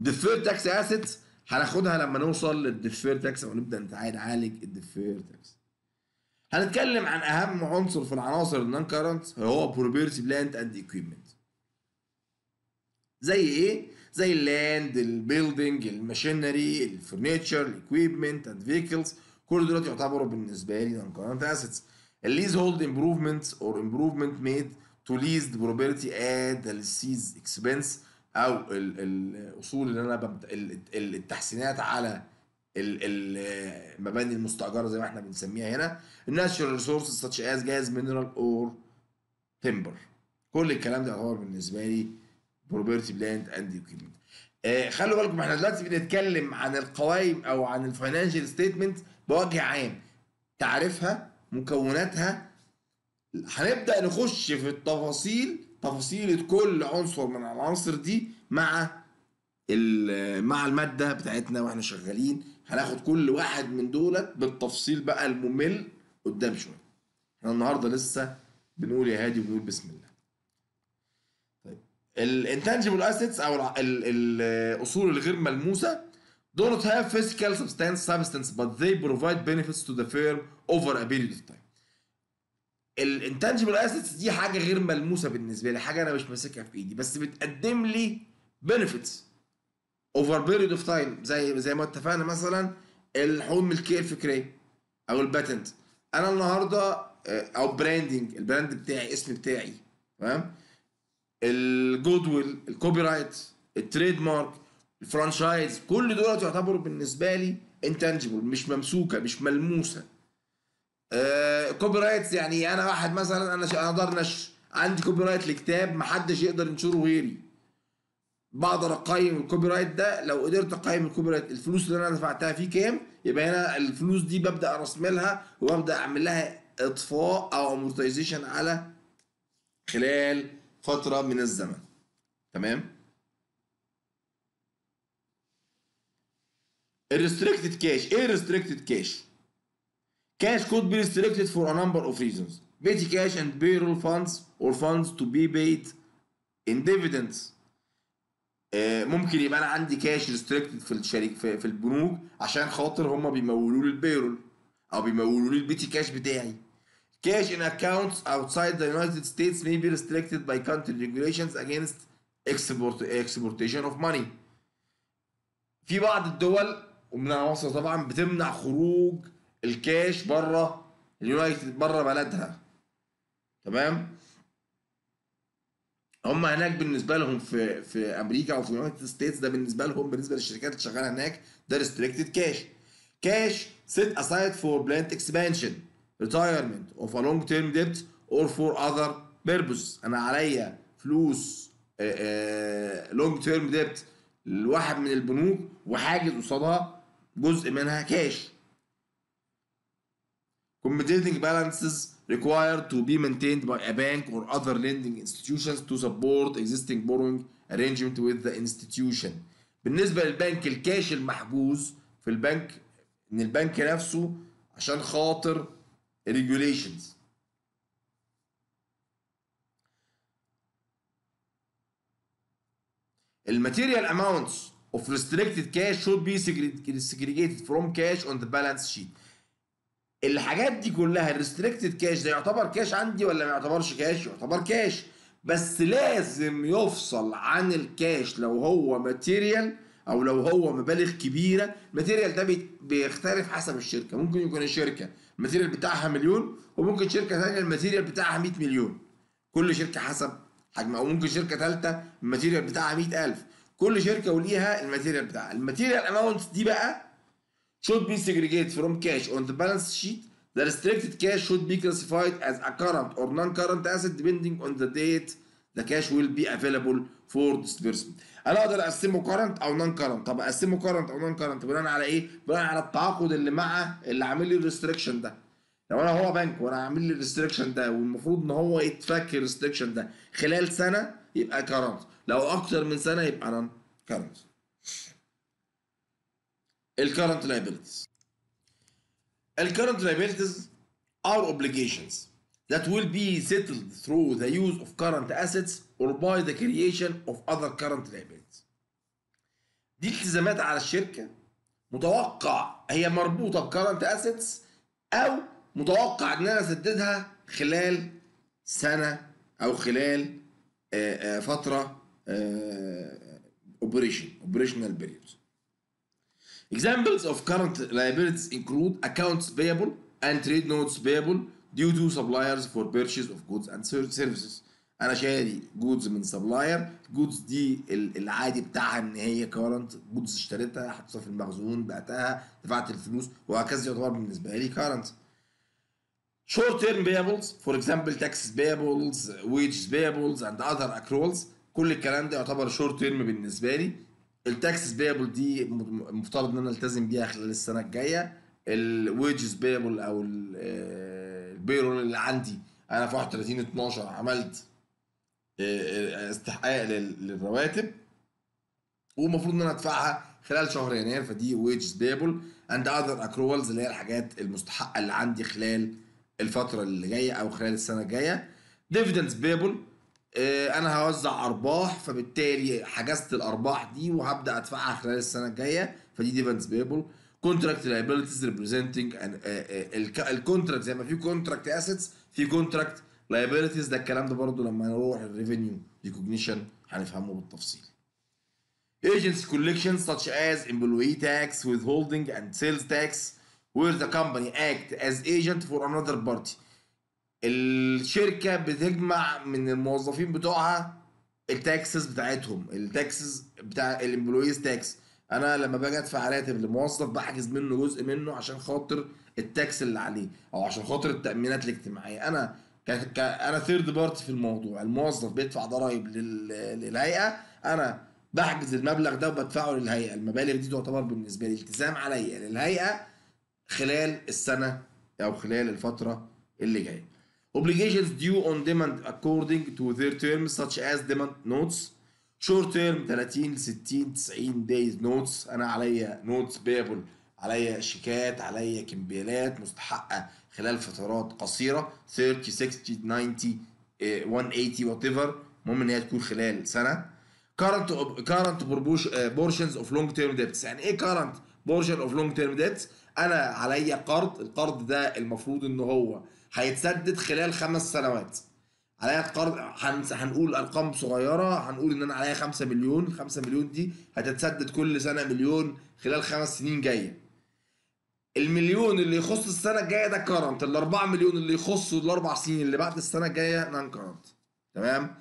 ديفير تاكس اسيتس هناخدها لما نوصل لل deferred tax ونبدأ نعالج ال deferred tax. هنتكلم عن أهم عنصر في العناصر ال non current هو property plant and equipment زي إيه؟ زي اللاند البيلدينج الماشينري الفurniture الاكويبمنت اند فيكلز كل دول يعتبروا بالنسبة لي non current assets ال leasehold improvement or improvement made to leased property at lessee's expense أو ال- الأصول اللي أنا التحسينات على ال- ال- المباني المستأجرة زي ما إحنا بنسميها هنا. ال natural resources such as gas mineral or timber. كل الكلام ده يعتبر بالنسبة لي plant and equipment. آه خلوا بالكم إحنا دلوقتي بنتكلم عن القوائم أو عن ال financial statement بوجه عام. تعرفها مكوناتها. هنبدأ نخش في التفاصيل تفاصيل كل عنصر من العناصر دي مع مع المادة بتاعتنا وإحنا شغالين. هناخد كل واحد من دولت بالتفصيل بقى الممل قدام شوية. إحنا النهارده لسه بنقول يا هادي وبنقول بسم الله. طيب ال intangible assets أو الاصول الغير ملموسة don't have physical substance substance but they provide benefits to the firm over a period of time. ال intangible assets دي حاجة غير ملموسة بالنسبة لي حاجة أنا مش ماسكها في إيدي بس بتقدم لي benefits over period of time. زي زي ما اتفقنا مثلا الحقوق الملكية الفكرية أو ال patent. أنا النهارده آه، أو branding ال brand بتاعي اسم بتاعي تمام؟ ال goodwill ال copyright ال trademark ال franchise كل دول يعتبروا بالنسبة لي intangible مش ممسوكة مش ملموسة. copyrights يعني أنا واحد مثلا أنا أقدر نشر عندي copyright لكتاب محدش يقدر ينشره غيري. بقدر أقيم ال copyright ده لو قدرت أقيم ال copyright الفلوس اللي أنا دفعتها فيه كام؟ يبقى هنا الفلوس دي ببدأ ارسملها وببدا أعمل لها إطفاء أو amortization على خلال فترة من الزمن. تمام؟ ال restricted cash إيه ال restricted cash Cash could be restricted for a number of reasons. Petty cash and payroll funds or funds to be paid in dividends. آه، ممكن يبقى أنا عندي cash restricted في الشركة في, في البنوك عشان خاطر هم بيمولوا لي ال payroll أو بيمولوا لي ال petty cash بتاعي. Cash in accounts outside the United States may be restricted by country regulations against export exportation of money. في بعض الدول ومنها مصر طبعا بتمنع خروج الكاش بره ال United بره بلدها. تمام؟ هم هناك بالنسبة لهم في في أمريكا أو في ال United States ده بالنسبة لهم بالنسبة للشركات اللي شغالة هناك ده ريستريكتد كاش كاش set aside for plant expansion retirement of a long term debt or for other purpose أنا عليا فلوس لونج تيرم ديبت لواحد من البنوك وحاجز قصادها جزء منها كاش Accommodating balances required to be maintained by a bank or other lending institutions to support existing borrowing arrangement with the institution. بالنسبة للبنك الكاش المحجوز في البنك ان البنك نفسه عشان خاطر regulations. ال material amounts of restricted cash should be segregated from cash on the balance sheet. الحاجات دي كلها ال restricted cash ده يعتبر كاش عندي ولا ما يعتبرش كاش؟ يعتبر كاش بس لازم يفصل عن الكاش لو هو material أو لو هو مبالغ كبيرة. ال material ده بي- بيختلف حسب الشركة. ممكن يكون الشركة ال material بتاعها مليون وممكن شركة ثانية ال material بتاعها 100 مليون. كل شركة حسب حجمها. أو ممكن شركة ثالثه ال material بتاعها 100000 كل شركة وليها ال material بتاعها. ال material amount دي بقى should be segregated from cash on the balance sheet. The restricted cash should be classified as a current or non-current asset depending on the date the cash will be available for disbursement. أنا أقدر اقسمه current أو non current طب اقسمه current أو non current بناء على إيه؟ بناء على التعاقد اللي مع اللي عامل لي ال restriction ده. لو أنا هو بنك وأنا عامل لي ال restriction ده والمفروض ان هو يتفك ال restriction ده خلال سنه يبقى current لو أكتر من سنه يبقى non current. الكرنت liabilities الكرنت liabilities are obligations that will be settled through the use of current assets or by the creation of other current liabilities دي التزامات على الشركة متوقع هي مربوطة بكرنت assets أو متوقع إن أنا أسددها خلال سنة أو خلال آه، آه، فترة آه، operation operational period Examples of current liabilities include accounts payable and trade notes payable due to suppliers for purchase of goods and ser- services. أنا شاري جودز من سبلاير جودز دي ال- العادي بتاعها ان هي كارنت جودز اشتريتها حطيتها في المخزون بعتها دفعت الفلوس وهكذا يعتبر بالنسبة لي كارنت short term payables for example taxes payables wages payables and other accruals كل الكلام ده يعتبر short term بالنسبة لي ال taxes payable دي مفترض إن أنا ألتزم بيها خلال السنة الجاية. ال wages payable أو ال payroll اللي عندي أنا في 31 12 عملت آه، آه، استحقاق لل- للرواتب والمفروض إن أنا أدفعها خلال شهر يناير. فدي wages payable. and other accruals اللي هي الحاجات المستحقة اللي عندي خلال الفترة اللي جاية أو خلال السنة الجاية. dividends payable. أنا هوزع أرباح فبالتالي حجزت الأرباح دي وهبدأ أدفعها خلال السنة الجاية. فدي dividends payable contract liabilities representing ال contract زي ما في contract assets في contract liabilities ده الكلام ده برضو لما نروح ال revenue recognition هنفهمه بالتفصيل. Agency collections such as employee tax, withholding, and sales tax, where the company act as agent for another party. الشركة بتجمع من الموظفين بتوعها ال taxes بتاعتهم ال taxes بتاع ال employees tax أنا لما باجي أدفع راتب لموظف بحجز منه جزء منه عشان خاطر ال tax اللي عليه أو عشان خاطر التأمينات الاجتماعية. أنا ك... ك... أنا third party في الموضوع الموظف بيدفع ضرائب لل... للهيئة أنا بحجز المبلغ ده وبدفعه للهيئة. المبالغ دي تعتبر بالنسبة لي التزام عليا للهيئة خلال السنة أو خلال الفترة اللي جاية. Obligations due on demand according to their terms such as demand notes short term 30 60 90 days notes أنا عليا notes payable عليا شيكات عليا كمبيالات مستحقه خلال فترات قصيره 30 60 90 eh, 180 وات ايفر المهم ان هي تكون خلال سنه current current uh, portions of long term debts يعني إيه current portion of long term debts أنا عليا قرض القرض ده المفروض ان هو هيتسدد خلال خمس سنوات. عليا قرض هن- هنقول أرقام صغيرة هنقول إن أنا عليا 5 مليون. 5 مليون دي هتتسدد كل سنة مليون خلال خمس سنين جاية. المليون اللي يخص السنة الجاية ده كرنت ال 4 مليون اللي يخصوا الأربع سنين اللي بعد السنة الجاية نان كرنت تمام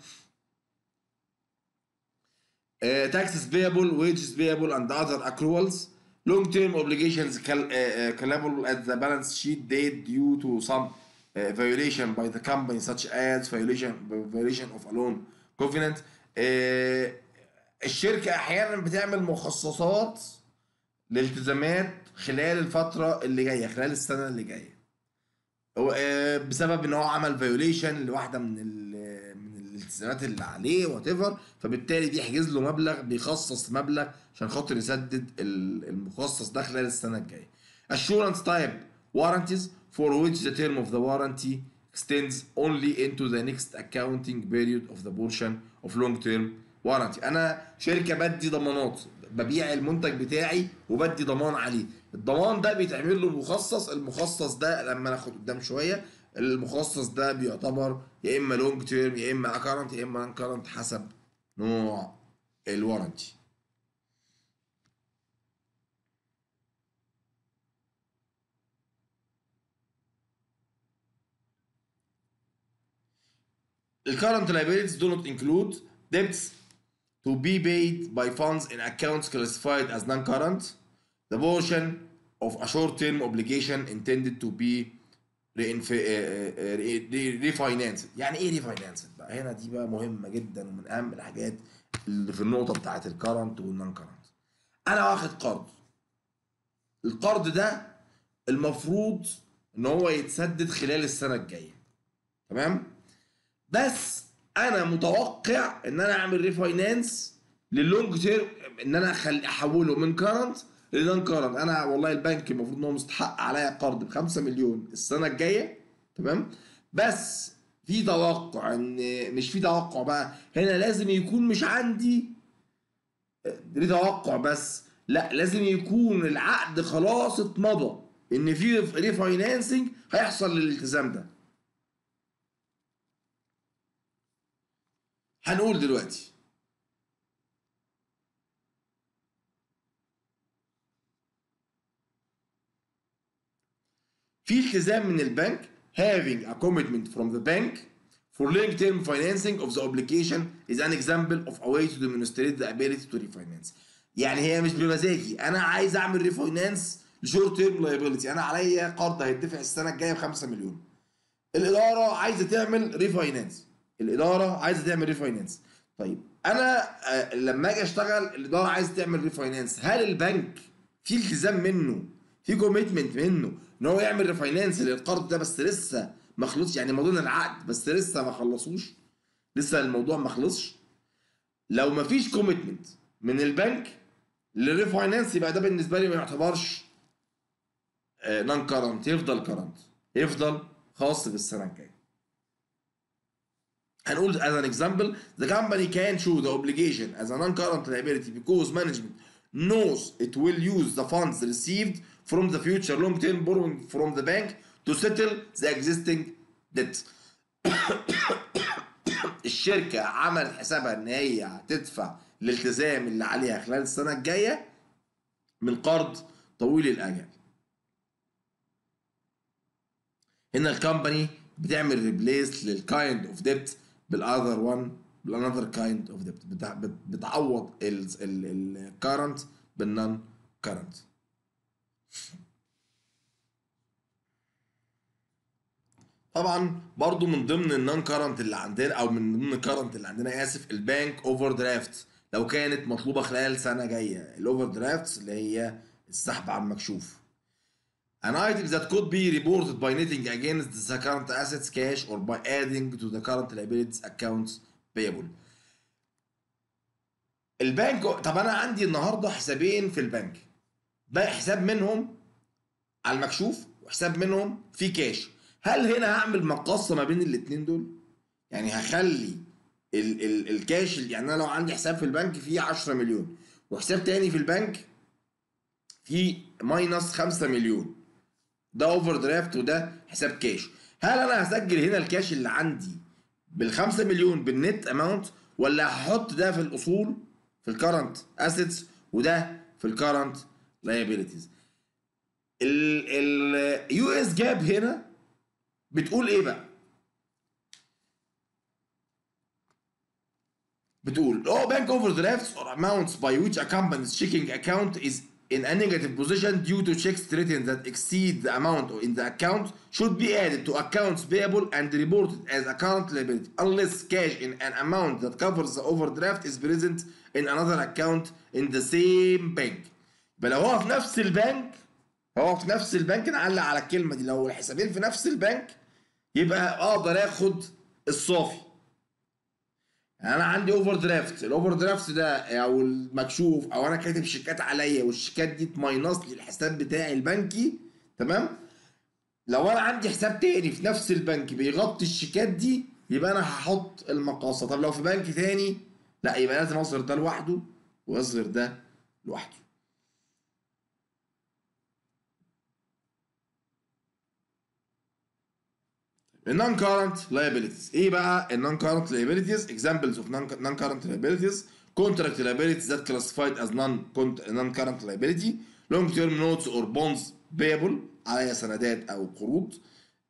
wages payable, and other accruals. Long-term obligations cal- uh, uh, callable at the balance sheet date due to some uh, violation by the company, such as violation violation of a loan covenant. Uh, الشركة أحيانا بتعمل مخصصات لالتزامات خلال الفترة اللي جاية خلال السنة اللي جاية. آه، بسبب إن هو عمل فيوليشن لواحدة من من الالتزامات اللي عليه وات فبالتالي بيحجز له مبلغ بيخصص مبلغ عشان خاطر يسدد ال- المخصص ده خلال السنة الجاية. assurance type warranties for which the term of the warranty extends only into the next accounting period of the portion of long term warranty. أنا شركة بدي ضمانات ببيع المنتج بتاعي وبدي ضمان عليه. الضمان ده بيتعمل له مخصص المخصص ده لما ناخد قدام شوية المخصص ده بيعتبر يا إما لونج تيرم يا إما كارنت يا إما كارنت حسب نوع الوارنتي current liabilities do not include debts to be paid by funds in accounts classified as non-current, the portion of a short-term obligation intended to be uh, uh, refinanced. يعني إيه refinanced بقى؟ هنا دي بقى مهمة جدا ومن أهم الحاجات اللي في النقطة بتاعت ال current وال non current. أنا واخد قرض. القرض ده المفروض إن هو يتسدد خلال السنة الجاية. تمام؟ بس أنا متوقع ان أنا اعمل refinance لل long term ان أنا اخلي احوله من current ل non-current أنا والله البنك المفروض إن هو مستحق عليا قرض ب 5 مليون السنة الجاية تمام؟ بس في توقع ان مش في توقع بقى هنا لازم يكون مش عندي ليه توقع بس لا لازم يكون العقد خلاص اتمضى إن في refinancing هيحصل للالتزام ده. هنقول دلوقتي. في التزام من البنك having a commitment from the bank for long-term financing of the obligation is an example of a way to demonstrate the ability to refinance. يعني هي مش بمزاجي. أنا عايز أعمل refinance ل short term liability أنا عليا قرض هيدفع السنة الجاية ب 5 مليون. الإدارة عايزة تعمل refinance الإدارة عايزة تعمل refinance طيب أنا آه، لما أجي أشتغل الإدارة عايزة تعمل refinance هل البنك في التزام منه؟ في commitment منه إن هو يعمل refinance للقرض ده بس لسه ما خلصش؟ يعني موضوع العقد بس لسه ما خلصوش؟ لسه الموضوع ما خلصش؟ لو ما فيش commitment من البنك لل refinance يبقى ده بالنسبة لي ما يعتبرش نون كارنت يفضل كارنت يفضل خاص بالسنة الجاية. هنقول as an example the company can show the obligation as a non-current liability because management knows it will use the funds received from the future long-term borrowing from the bank to settle the existing debt الشركة عملت حسابها ان هي هتدفع الالتزام اللي عليها خلال السنة الجاية من قرض طويل الأجل هنا ال company بتعمل replace لل kind of debt بال other one بال another kind of debt بتعوض ال current بال non-current طبعا برضو من ضمن ال non-current اللي عندنا أو من ضمن ال current اللي عندنا آسف ال bank overdraft لو كانت مطلوبة خلال سنة جاية الاوفر درافت اللي هي السحب عن مكشوف. An item that could be reported by netting against the current assets cash or by adding to the current liabilities accounts payable. البنك طب أنا عندي النهارده حسابين في البنك. حساب منهم على المكشوف وحساب منهم في كاش هل هنا هعمل مقاصة ما بين الاثنين دول؟ يعني هخلي ال ال الكاش يعني أنا لو عندي حساب في البنك فيه 10 مليون وحساب تاني في البنك فيه minus 5 مليون. ده overdraft وده حساب كاش هل أنا هسجل هنا الكاش اللي عندي بال 5 مليون بال net amount ولا هحط ده في الأصول في ال current assets وده في ال current liabilities ال US GAAP هنا بتقول إيه بقى؟ بتقول all bank overdrafts or amounts by which a company's checking account is in a negative position due to checks written that exceed the amount in the account should be added to accounts payable and reported as a current liability unless cash in an amount that covers the overdraft is present in another account in the same bank يبقى لو هو في نفس البنك هو في نفس البنك نعلق على الكلمة دي لو الحسابين في نفس البنك يبقى أقدر اخد الصافي يعني أنا عندي overdraft ال overdraft ده أو المكشوف أو أنا كاتب شيكات عليا والشيكات دي ت minus لي الحساب بتاعي البنكي تمام؟ لو أنا عندي حساب تاني في نفس البنك بيغطي الشيكات دي يبقى أنا هحط المقاصة. طب لو في بنك تاني لا يبقى لازم أظهر ده لوحده وأظهر ده لوحده. ال non-current liabilities إيه بقى ال non-current liabilities examples of non-current liabilities contract liabilities that classified as non-current non-current liability long term notes or bonds payable على سندات أو قروض.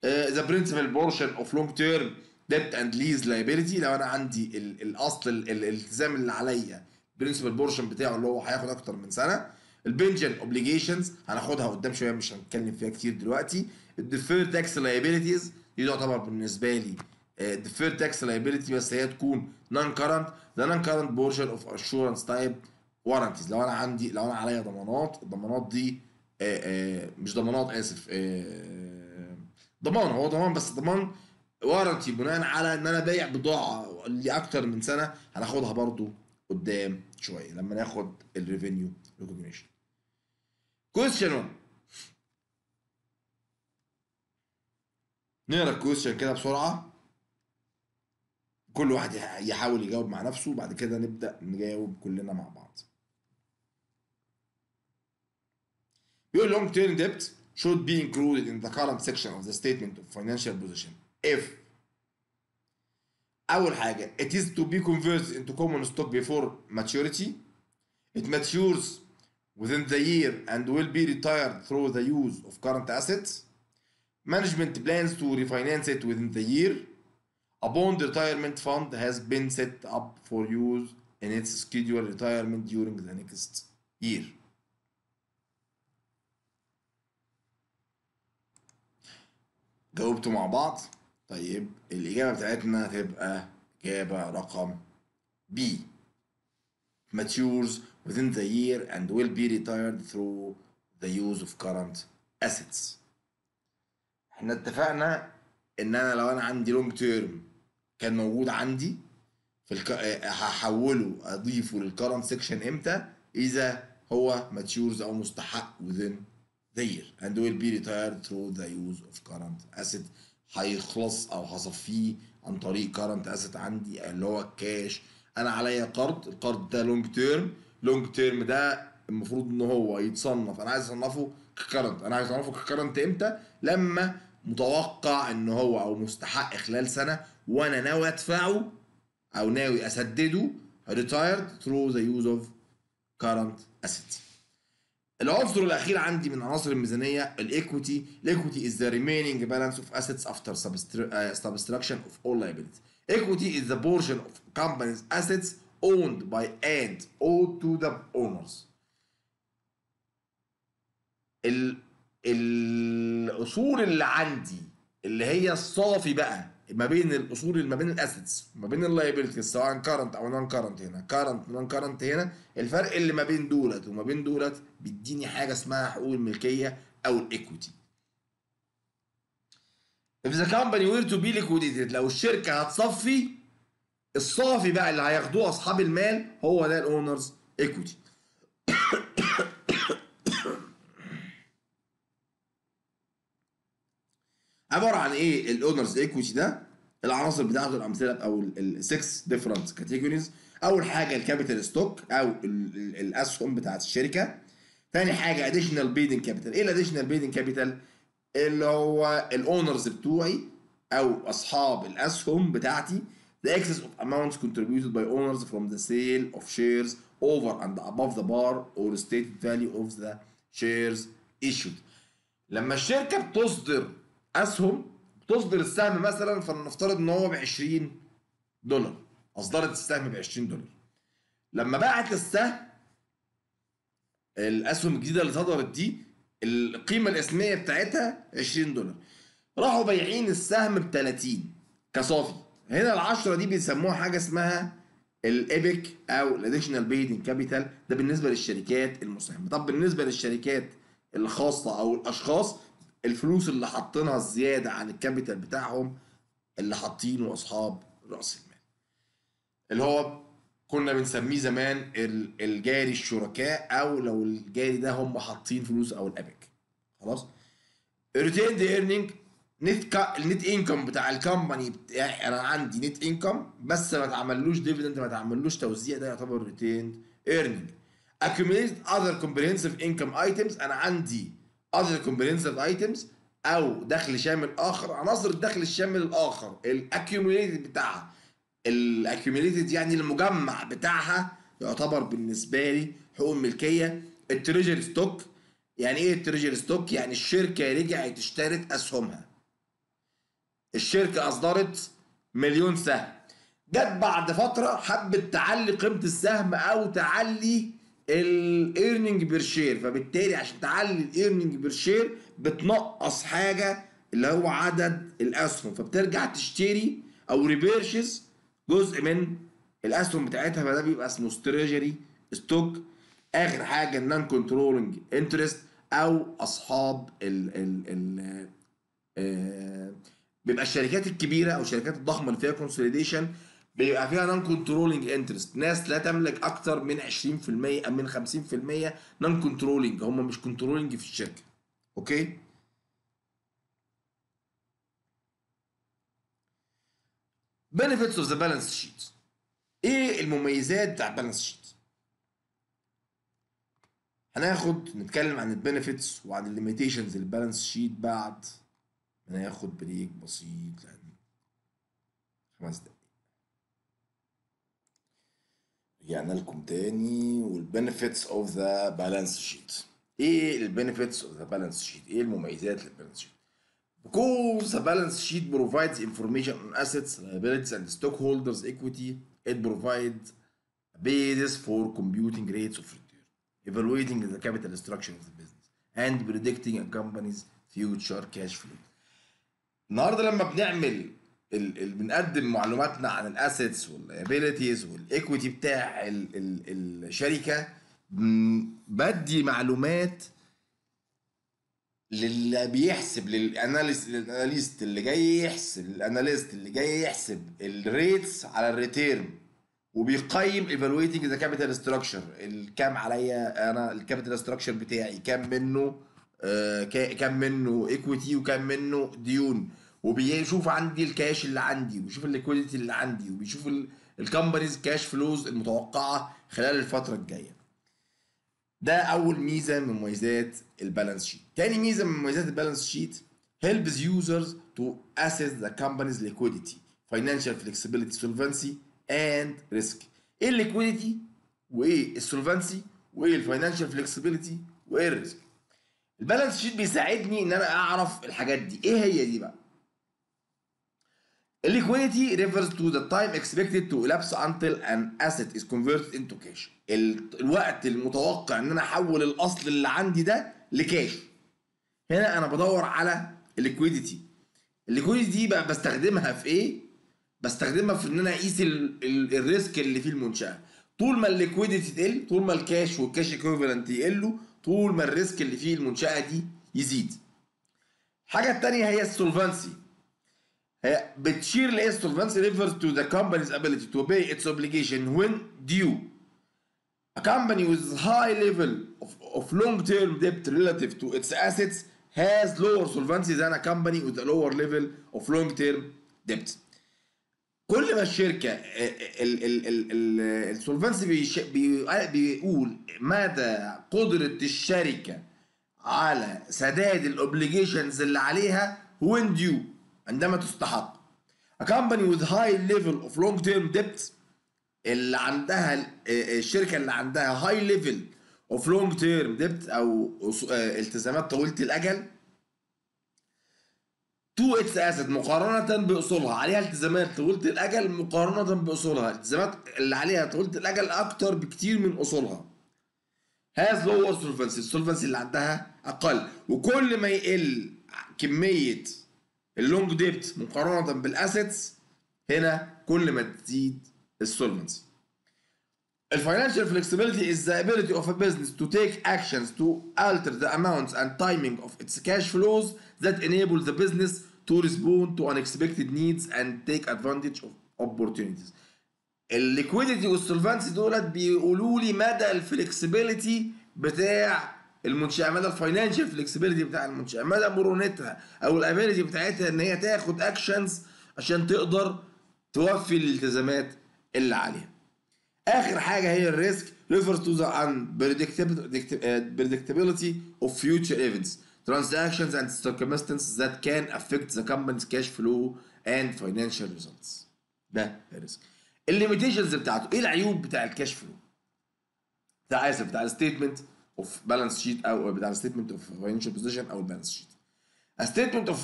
the principal portion of long term debt and lease liability لو أنا عندي الاصل الالتزام اللي عليا principal portion بتاعه اللي هو هياخد أكتر من سنة. ال pension obligations هناخدها قدام شوية مش هنتكلم فيها كتير دلوقتي. ال deferred tax liabilities دي تعتبر بالنسبة لي deferred tax liability بس هي تكون non-current the non-current portion of assurance type warranties لو أنا عندي لو أنا عليا ضمانات الضمانات دي آآ آآ مش ضمانات آسف ضمان. هو ضمان بس ضمان warranty بناء على إن أنا بايع بضاعة لأكتر من سنة هناخدها برضو قدام شوية لما ناخد ال revenue recognition question 1 نقرا ال question كده بسرعة كل واحد يحاول يجاوب مع نفسه بعد كده نبدا نجاوب كلنا مع بعض بيقول long term debt should be included in the current section of the statement of financial position if أول حاجة it is to be converted into common stock before maturity it matures within the year and will be retired through the use of current assets management plans to refinance it within the year a bond retirement fund has been set up for use in its scheduled retirement during the next year جاوبتوا مع بعض طيب الإجابة بتاعتنا هتبقى إجابة رقم B matures within the year and will be retired through the use of current assets إحنا اتفقنا ان أنا لو أنا عندي long term كان موجود عندي في الك... هحوله اضيفه لل current section إمتى؟ إذا هو matures أو مستحق within year. And will be retired through the use of current asset. هيخلص أو هصفيه عن طريق current asset عندي اللي هو الكاش أنا عليا قرض القرض ده long term long term ده المفروض إن هو يتصنف. أنا عايز أصنفه ك current أنا عايز أصنفه ك current إمتى؟ لما متوقع ان هو أو مستحق خلال سنه وأنا ناوي ادفعه أو ناوي اسدده retired through the use of current assets العنصر الاخير عندي من عناصر الميزانيه ال equity ال equity is the remaining assets after substr- uh, subtraction of all liabilities equity is the portion of company's assets owned by and owed to the owners ال الأصول اللي عندي اللي هي الصافي بقى ما بين الأصول ما بين ال assets ما بين ال liabilities سواء current أو non-current هنا current non-current هنا الفرق اللي ما بين دولت وما بين دولت بيديني حاجة اسمها حقوق الملكية أو ال equity If the company were to be liquidated لو الشركة هتصفي الصافي بقى اللي هياخدوه أصحاب المال هو ده ال owners' equity عبارة عن إيه ال owners' equity ده؟ العناصر بتاعته الأمثلة أو ال six different categories أول حاجة ال capital stock أو ال- ال- الاسهم بتاعت الشركة. تاني حاجة additional paid-in capital إيه ال additional paid-in capital اللي هو ال owners بتوعي أو أصحاب الاسهم بتاعتي. The excess of amounts contributed by owners from the sale of shares over and above the par or stated value of the shares issued. لما الشركة بتصدر أسهم بتصدر السهم مثلا فلنفترض إن هو ب 20 دولار. أصدرت السهم ب 20 دولار. لما باعت السهم الأسهم الجديدة اللي صدرت دي القيمة الإسمية بتاعتها 20 دولار. راحوا بايعين السهم ب 30 كصافي. هنا ال 10 دي بيسموها حاجة اسمها ال APIC أو ال additional paid-in capital ده بالنسبة للشركات المساهمة. طب بالنسبة للشركات الخاصة أو الأشخاص الفلوس اللي حاطينها الزياده عن ال capital بتاعهم اللي حاطينه أصحاب رأس المال. اللي هو كنا بنسميه زمان ال- الجاري الشركاء أو لو الجاري ده هم حاطين فلوس أو ال APIC خلاص؟ retained earning net ال net income بتاع ال company بتاعي أنا عندي net income بس ما تعملوش dividend ما تعملوش توزيع ده يعتبر retained earning accumulated other comprehensive income items أنا عندي other comprehensive items أو دخل شامل آخر عناصر الدخل الشامل الآخر ال accumulated بتاعها. ال accumulated يعني المجمع بتاعها يعتبر بالنسبة لي حقوق الملكيه ال treasury stock يعني إيه ال treasury stock يعني الشركة رجعت اشترت أسهمها. الشركة أصدرت مليون سهم. جت بعد فترة حبت تعلي قيمة السهم أو تعلي ال earning per share فبالتالي عشان تعلي ال earning per share بتنقص حاجة اللي هو عدد الأسهم. فبترجع تشتري أو repurchase جزء من الأسهم بتاعتها. فده بيبقى اسمه treasury stock آخر حاجة ال non-controlling interest أو أصحاب ال ال ال آه، بيبقى الشركات الكبيرة أو الشركات الضخمة اللي فيها consolidation بيبقى فيها non-controlling interest ناس لا تملك أكتر من 20% أو من 50% non-controlling هم مش controlling في الشركة. okay؟ Benefits of the balance sheet. إيه المميزات بتاع ال balance sheet هناخد نتكلم عن ال benefits وعن ال limitations ال balance sheet بعد ما ناخد بريك بسيط لأن خمس دقايق. رجعنا لكم تاني والبنفيتس اوف ذا بالانس شيت إيه البنفيتس اوف ذا بالانس شيت إيه المميزات للبالانس شيت Because the balance sheet provides information on assets, liabilities, and stockholders' equity, it provides a basis for computing rates of return, evaluating the capital structure of the business, and predicting a company's future cash flow. النهارده لما بنعمل بنقدم معلوماتنا عن ال assets وال liabilities وال equity بتاع ال ال الشركة. بدي معلومات للي بيحسب لل analyst اللي جاي يحسب ال analyst اللي جاي يحسب ال rates على ال return وبيقيم evaluating the capital structure الكام عليا أنا ال capital structure بتاعي كام منه آه كا- كام منه equity وكام منه ديون. وبيشوف عندي الكاش اللي عندي وبيشوف ال liquidity اللي عندي وبيشوف ال company's cash flows المتوقعة خلال الفترة الجاية. ده أول ميزة من مميزات ال balance sheet تاني ميزة من مميزات ال balance sheet helps users to assess the company's liquidity financial flexibility solvency and risk. إيه ال liquidity وإيه ال solvency وإيه ال financial flexibility وإيه ال risk ال balance sheet بيساعدني إن أنا أعرف الحاجات دي. إيه هي دي بقى؟ Liquidity refers to the time expected to elapse until an asset is converted cash. ال- الوقت المتوقع إن أنا أحول الأصل اللي عندي ده لكاش. هنا أنا بدور على ال liquidity. ال liquidity دي بقى بستخدمها في إيه؟ بستخدمها في إن أنا أقيس ال- ال- ال risk اللي في المنشأة. طول ما ال liquidity تقل، طول ما ال cash وال cash equivalent يقلوا، طول ما ال risk اللي في المنشأة دي يزيد. الحاجة الثانية هي ال solvency. هي بتشير ال solvency refers to the company's ability to pay its obligation when due. A company with high level of, of long-term debt relative to its assets has lower solvency than a company with a lower level of long-term debt. كل ما الشركة السولفنسي بيقول مدى قدره الشركة على سداد الاوبليجيشنز اللي عليها when due عندما تستحق. A company with high level of long term debt اللي عندها ال- الشركة اللي عندها high level of long term debt أص- آه، التزامات طويلة الأجل to its asset مقارنة بأصولها. عليها التزامات طويلة الأجل مقارنة بأصولها. الالتزامات اللي عليها طويلة الأجل أكتر بكتير من أصولها. has lower solvency ال solvency اللي عندها أقل. وكل ما يقل كمية ال long debt مقارنة بال assets هنا كل ما تزيد ال solvency ال financial flexibility is the ability of a business to take actions to alter the amounts and timing of its cash flows that enable the business to respond to unexpected needs and take advantage of opportunities. ال liquidity وال solvency دولت بيقولوا لي مدى ال flexibility بتاع المنشأة مدى ال financial flexibility بتاع المنشأة. مدى مرونتها أو ال ability بتاعتها إن هي تاخد actions عشان تقدر توفي الالتزامات اللي عليها. آخر حاجة هي ال risk refers to the unpredictability of future events. Transactions and circumstances that can affect the company's cash flow and financial results. ده الريسك. الليميتيشنز بتاعته. إيه العيوب بتاع الكاش فلو بتاع اسف بتاع الستيتمنت اوف بالانس شيت أو بتاع الستيتمنت اوف فاينانشال بوزيشن أو البالانس شيت A statement of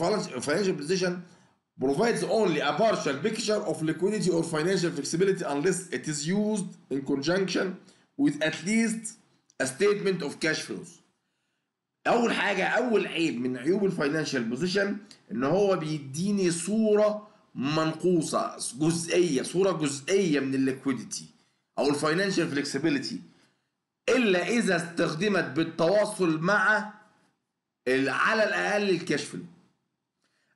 financial position provides only a partial picture of liquidity or financial flexibility unless it is used in conjunction with at least a statement of cash flows. أول حاجة أول عيب من عيوب ال financial position إن هو بيديني صورة منقوصة جزئية صورة جزئية من ال liquidity أو ال financial flexibility إلا إذا استخدمت بالتواصل مع ال- على الأقل ال cash flow.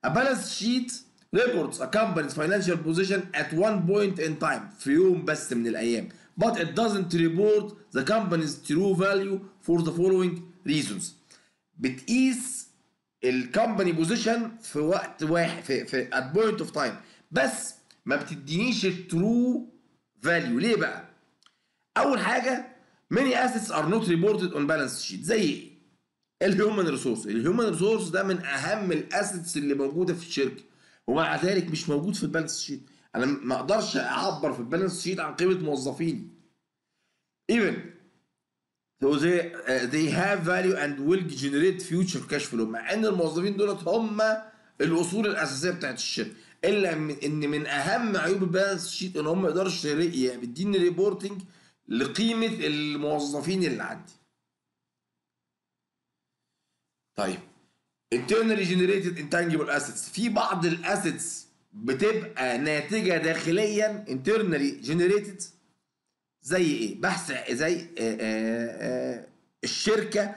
A balance sheet reports a company's financial position at one point in time في يوم بس من الأيام but it doesn't report the company's true value for the following reasons بتقيس ال company position في وقت واحد في في at point of time بس ما بتدينيش ال true value ليه بقى؟ أول حاجة many assets are not reported on balance sheet. زي إيه؟ ال human resource ال human resource ده من أهم ال assets اللي موجودة في الشركة. ومع ذلك مش موجود في ال balance sheet أنا ما أقدرش أعبر في ال balance sheet عن قيمة موظفيني even though they, uh, they have value and will generate future cash flow. مع إن الموظفين دولت هم الأصول الأساسية بتاعت الشركة. إلا إن من أهم عيوب ال balance sheet إن هم ما يقدرش بيديني reporting لقيمة الموظفين اللي عندي. طيب internally generated intangible assets. في بعض ال assets بتبقى ناتجة داخليا internally generated زي إيه؟ بحث زي آه آه آه الشركة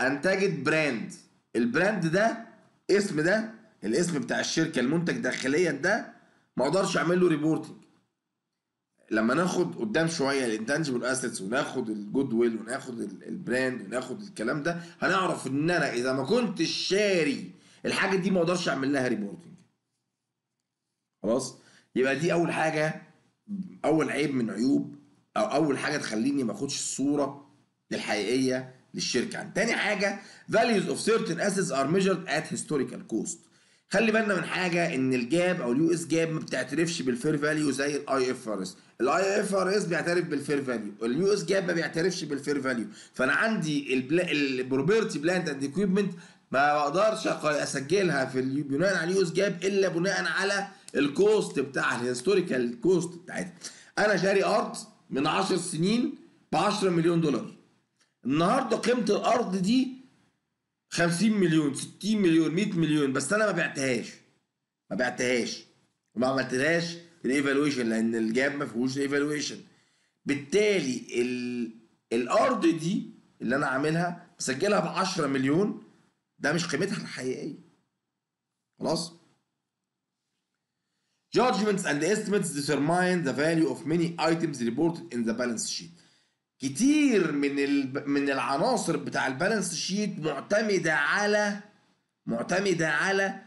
أنتجت brand ال brand ده اسم ده الاسم بتاع الشركة المنتج داخليا ده ما أقدرش أعمل له reporting لما ناخد قدام شوية ال intangible assets وناخد ال goodwill وناخد ال- ال brand وناخد الكلام ده هنعرف إن أنا إذا ما كنتش شاري الحاجة دي ما أقدرش أعمل لها reporting خلاص؟ يبقى دي أول حاجة أول عيب من عيوب أو أول حاجة تخليني ما أخدش الصورة الحقيقية للشركة. عن تاني حاجة values of certain assets are measured at historical cost. خلي بالنا من حاجة إن ال GAAP أو ال US GAAP ما بتعترفش بال fair value زي الاي اف ار اس الاي اف ار اس بيعترف بال fair value ال US GAAP ما بيعترفش بال fair value. فأنا عندي ال property plant and equipment ما بقدرش أسجلها في بناء على ال US GAAP إلا بناء على ال cost بتاعها ال historical cost بتاعتها. أنا شاري أرض من 10 سنين ب 10 مليون دولار. النهارده قيمة الأرض دي 50 مليون 60 مليون 100 مليون بس أنا ما بعتهاش. ما بعتهاش. وما عملتلهاش ال evaluation لأن ال GAAP ما فيهوش evaluation بالتالي ال... الأرض دي اللي أنا عاملها مسجلها ب 10 مليون ده مش قيمتها الحقيقية. خلاص؟ Judgments and estimates determine the value of many items reported in the balance sheet. كتير من. من العناصر بتاع ال balance sheet معتمدة على معتمدة على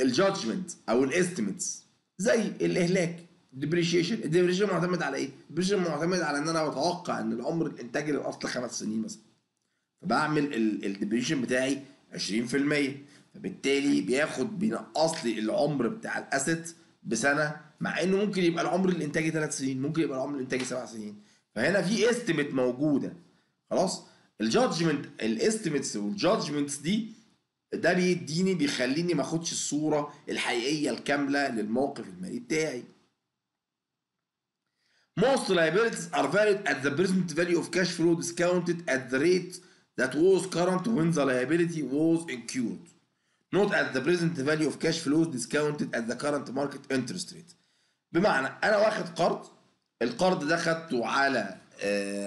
ال judgment أو ال estimates زي الإهلاك ال depreciation ال depreciation معتمد على إيه؟ ال depreciation معتمد على إن أنا بتوقع إن العمر الانتاجي للأصل خمس سنين مثلا فبعمل ال depreciation بتاعي 20% فبالتالي بياخد بينقص لي العمر بتاع ال asset بسنة مع إنه ممكن يبقى العمر الإنتاجي ثلاث سنين ممكن يبقى العمر الإنتاجي سبع سنين فهنا في estimate موجوده خلاص ال judgment ال estimates وال judgments دي ده بيديني بيخليني ما اخدش الصورة الحقيقيه الكامله للموقف المالي بتاعي Most liabilities are valued at the present value of cash flow discounted at the rate that was current when the liability was incurred. Not at the present value of cash flows discounted at the current market interest rate. بمعنى أنا واخد قرض القرض ده خدته على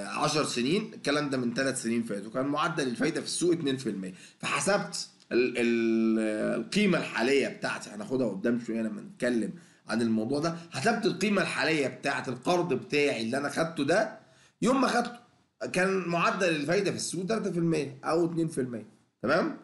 10 سنين. الكلام ده من ثلاث سنين فاتوا. كان معدل الفايدة في السوق 2% فحسبت ال ال القيمة الحالية بتاعتي. هناخدها قدام شوية لما نتكلم عن الموضوع ده. حسبت القيمة الحالية بتاعت القرض بتاعي اللي أنا خدته ده يوم ما خدته. كان معدل الفايدة في السوق 3% أو 2% تمام؟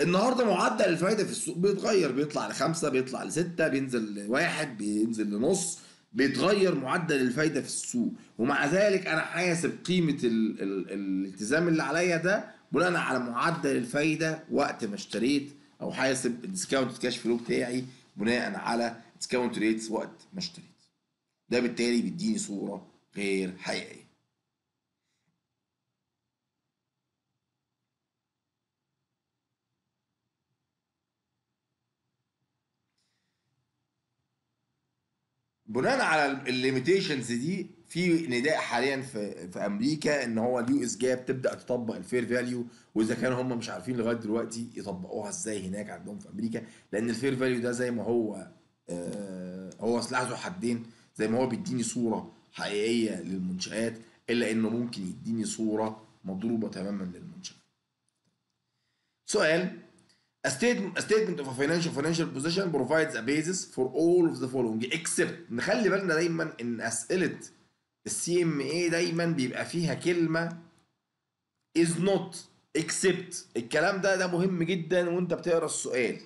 النهارده معدل الفايدة في السوق بيتغير. بيطلع لخمسة بيطلع لستة بينزل لواحد بينزل لنص. بيتغير معدل الفايدة في السوق. ومع ذلك أنا حاسب قيمة ال ال الالتزام اللي عليا ده بناء على معدل الفايدة وقت ما اشتريت أو حاسب ال discount cash flow بتاعي بناء على discount rates وقت ما اشتريت. ده بالتالي بيديني صورة غير حقيقية. بناء على ال limitations دي في نداء حاليا في في أمريكا إن هو ال US GAAP تبدأ تطبق ال fair value وإذا كانوا هم مش عارفين لغاية دلوقتي يطبقوها إزاي هناك عندهم في أمريكا لأن ال fair value ده زي ما هو آه هو سلاح ذو حدين زي ما هو بيديني صورة حقيقية للمنشآت إلا إنه ممكن يديني صورة مضروبة تماما للمنشآت. سؤال A statement, a statement of a financial financial position provides a basis for all of the following except نخلي بالنا دايما إن أسئلة السي ام اي دايما بيبقى فيها كلمة is not except. الكلام ده ده مهم جدا وأنت بتقرأ السؤال.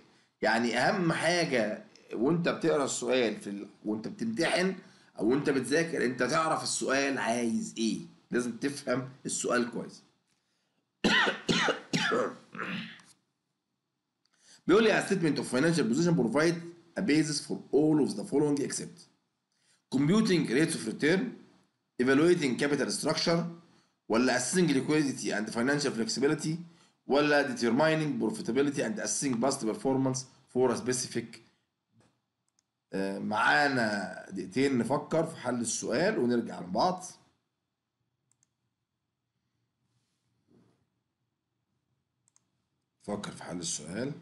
يعني أهم حاجة وأنت بتقرأ السؤال في ال... وأنت بتمتحن أو وأنت بتذاكر أنت تعرف السؤال عايز إيه. لازم تفهم السؤال كويس. بيقول لي a statement of financial position provide a basis for all of the following except computing rates of return evaluating capital structure ولا assessing liquidity and financial flexibility ولا determining profitability and assessing past performance for a specific آه، معانا دقيقتين نفكر في حل السؤال ونرجع لبعض فكر في حل السؤال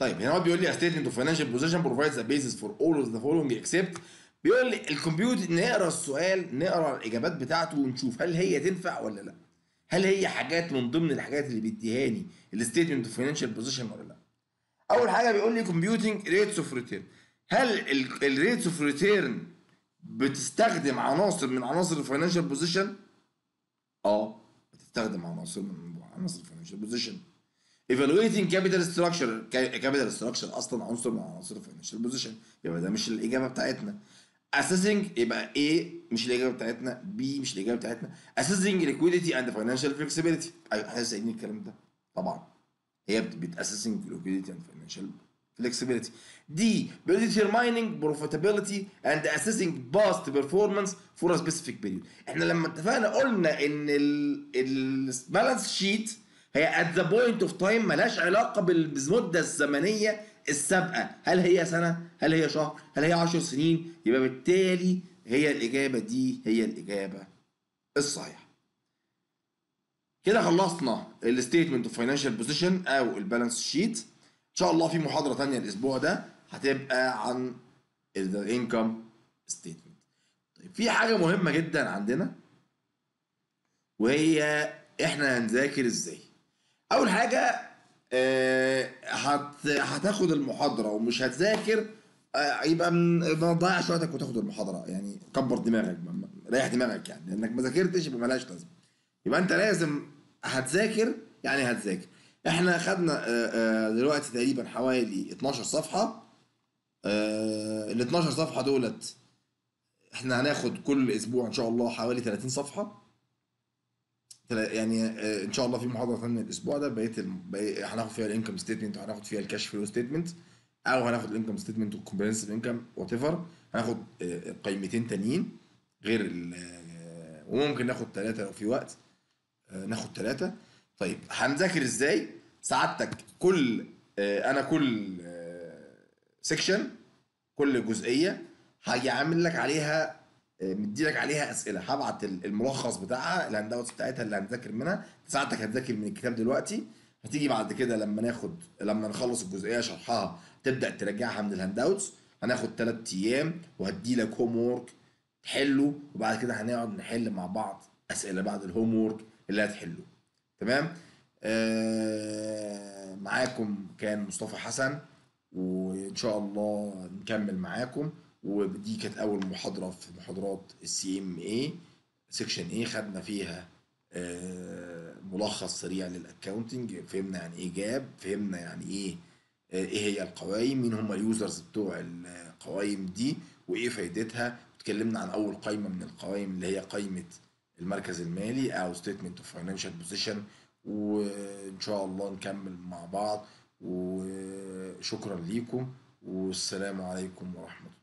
طيب هنا هو بيقول لي statement of financial position provides a basis for all of the following except بيقول لي الكمبيوتر نقرأ السؤال نقرأ الإجابات بتاعته ونشوف هل هي تنفع ولا لا. هل هي حاجات من ضمن الحاجات اللي بيديهاني ال statement of financial position ولا لا؟ أول حاجة بيقول لي computing rates of return هل ال rates of return بتستخدم عناصر من عناصر ال financial position آه بتستخدم عناصر من عناصر ال financial position evaluating capital structure capital structure أصلا عنصر من عناصر ال financial position يبقى ده مش الاجابه بتاعتنا assessing يبقى A مش الاجابه بتاعتنا B مش الاجابه بتاعتنا assessing liquidity and financial flexibility أيوه إحنا سايبين الكلام ده طبعا هي بت assessing liquidity and financial flexibility دي determining profitability and assessing past performance for a specific period إحنا لما اتفقنا قلنا ان البالانس شيت هي at the point of time ملهاش علاقة بالمدة الزمنية السابقة. هل هي سنة؟ هل هي شهر؟ هل هي 10 سنين؟ يبقى بالتالي هي الإجابة دي هي الإجابة الصحيحة. كده خلصنا ال statement of financial position أو ال balance sheet إن شاء الله في محاضرة تانية الأسبوع ده هتبقى عن ال income statement طيب في حاجة مهمة جدا عندنا وهي إحنا هنذاكر إزاي؟ أول حاجة آه، هت هتاخد المحاضرة ومش هتذاكر آه، يبقى ما تضيعش وقتك وتاخد المحاضرة. يعني كبر دماغك ما- ما- ريح دماغك يعني. لانك ما ذاكرتش يبقى ملهاش لازمة. يبقى أنت لازم هتذاكر يعني هتذاكر. إحنا خدنا آه، آه، دلوقتي تقريبا حوالي 12 صفحة ال 12 صفحة دولت إحنا هناخد كل أسبوع إن شاء الله حوالي 30 صفحة. يعني آه، إن شاء الله في محاضرة ثانية الأسبوع ده. بقية بقية- هناخد فيها ال income statement وهناخد فيها ال cash flow statement أو هناخد ال income statement وال comprehensive income whatever هناخد آه، قايمتين تانيين غير آه، وممكن ناخد ثلاثة لو في وقت. ناخد ثلاثة طيب هنذاكر إزاي؟ سعادتك كل أنا كل section كل جزئية هاجي عامل لك عليها مديلك عليها أسئلة. هبعت ال- الملخص بتاعها ال handouts بتاعتها اللي هنذاكر منها. ساعتك هتذاكر من الكتاب دلوقتي. هتيجي بعد كده لما ناخد لما نخلص الجزئية شرحها تبدأ تراجعها من ال handouts هناخد ثلاث أيام وهدي لك homework تحله وبعد كده هنقعد نحل مع بعض أسئلة بعد ال homework اللي هتحله. تمام؟ آه معاكم كان مصطفى حسن وإن شاء الله نكمل معاكم. ودي كانت أول محاضرة في محاضرات ال CMA section A خدنا فيها آه، ملخص سريع لل accounting فهمنا يعني إيه GAAP فهمنا يعني إيه آه، إيه هي القوائم مين هم ال users بتوع القوائم دي وإيه فايدتها. اتكلمنا عن أول قائمه من القوائم اللي هي قائمه المركز المالي أو statement of financial position وإن شاء الله نكمل مع بعض. وشكرا ليكم والسلام عليكم ورحمة الله.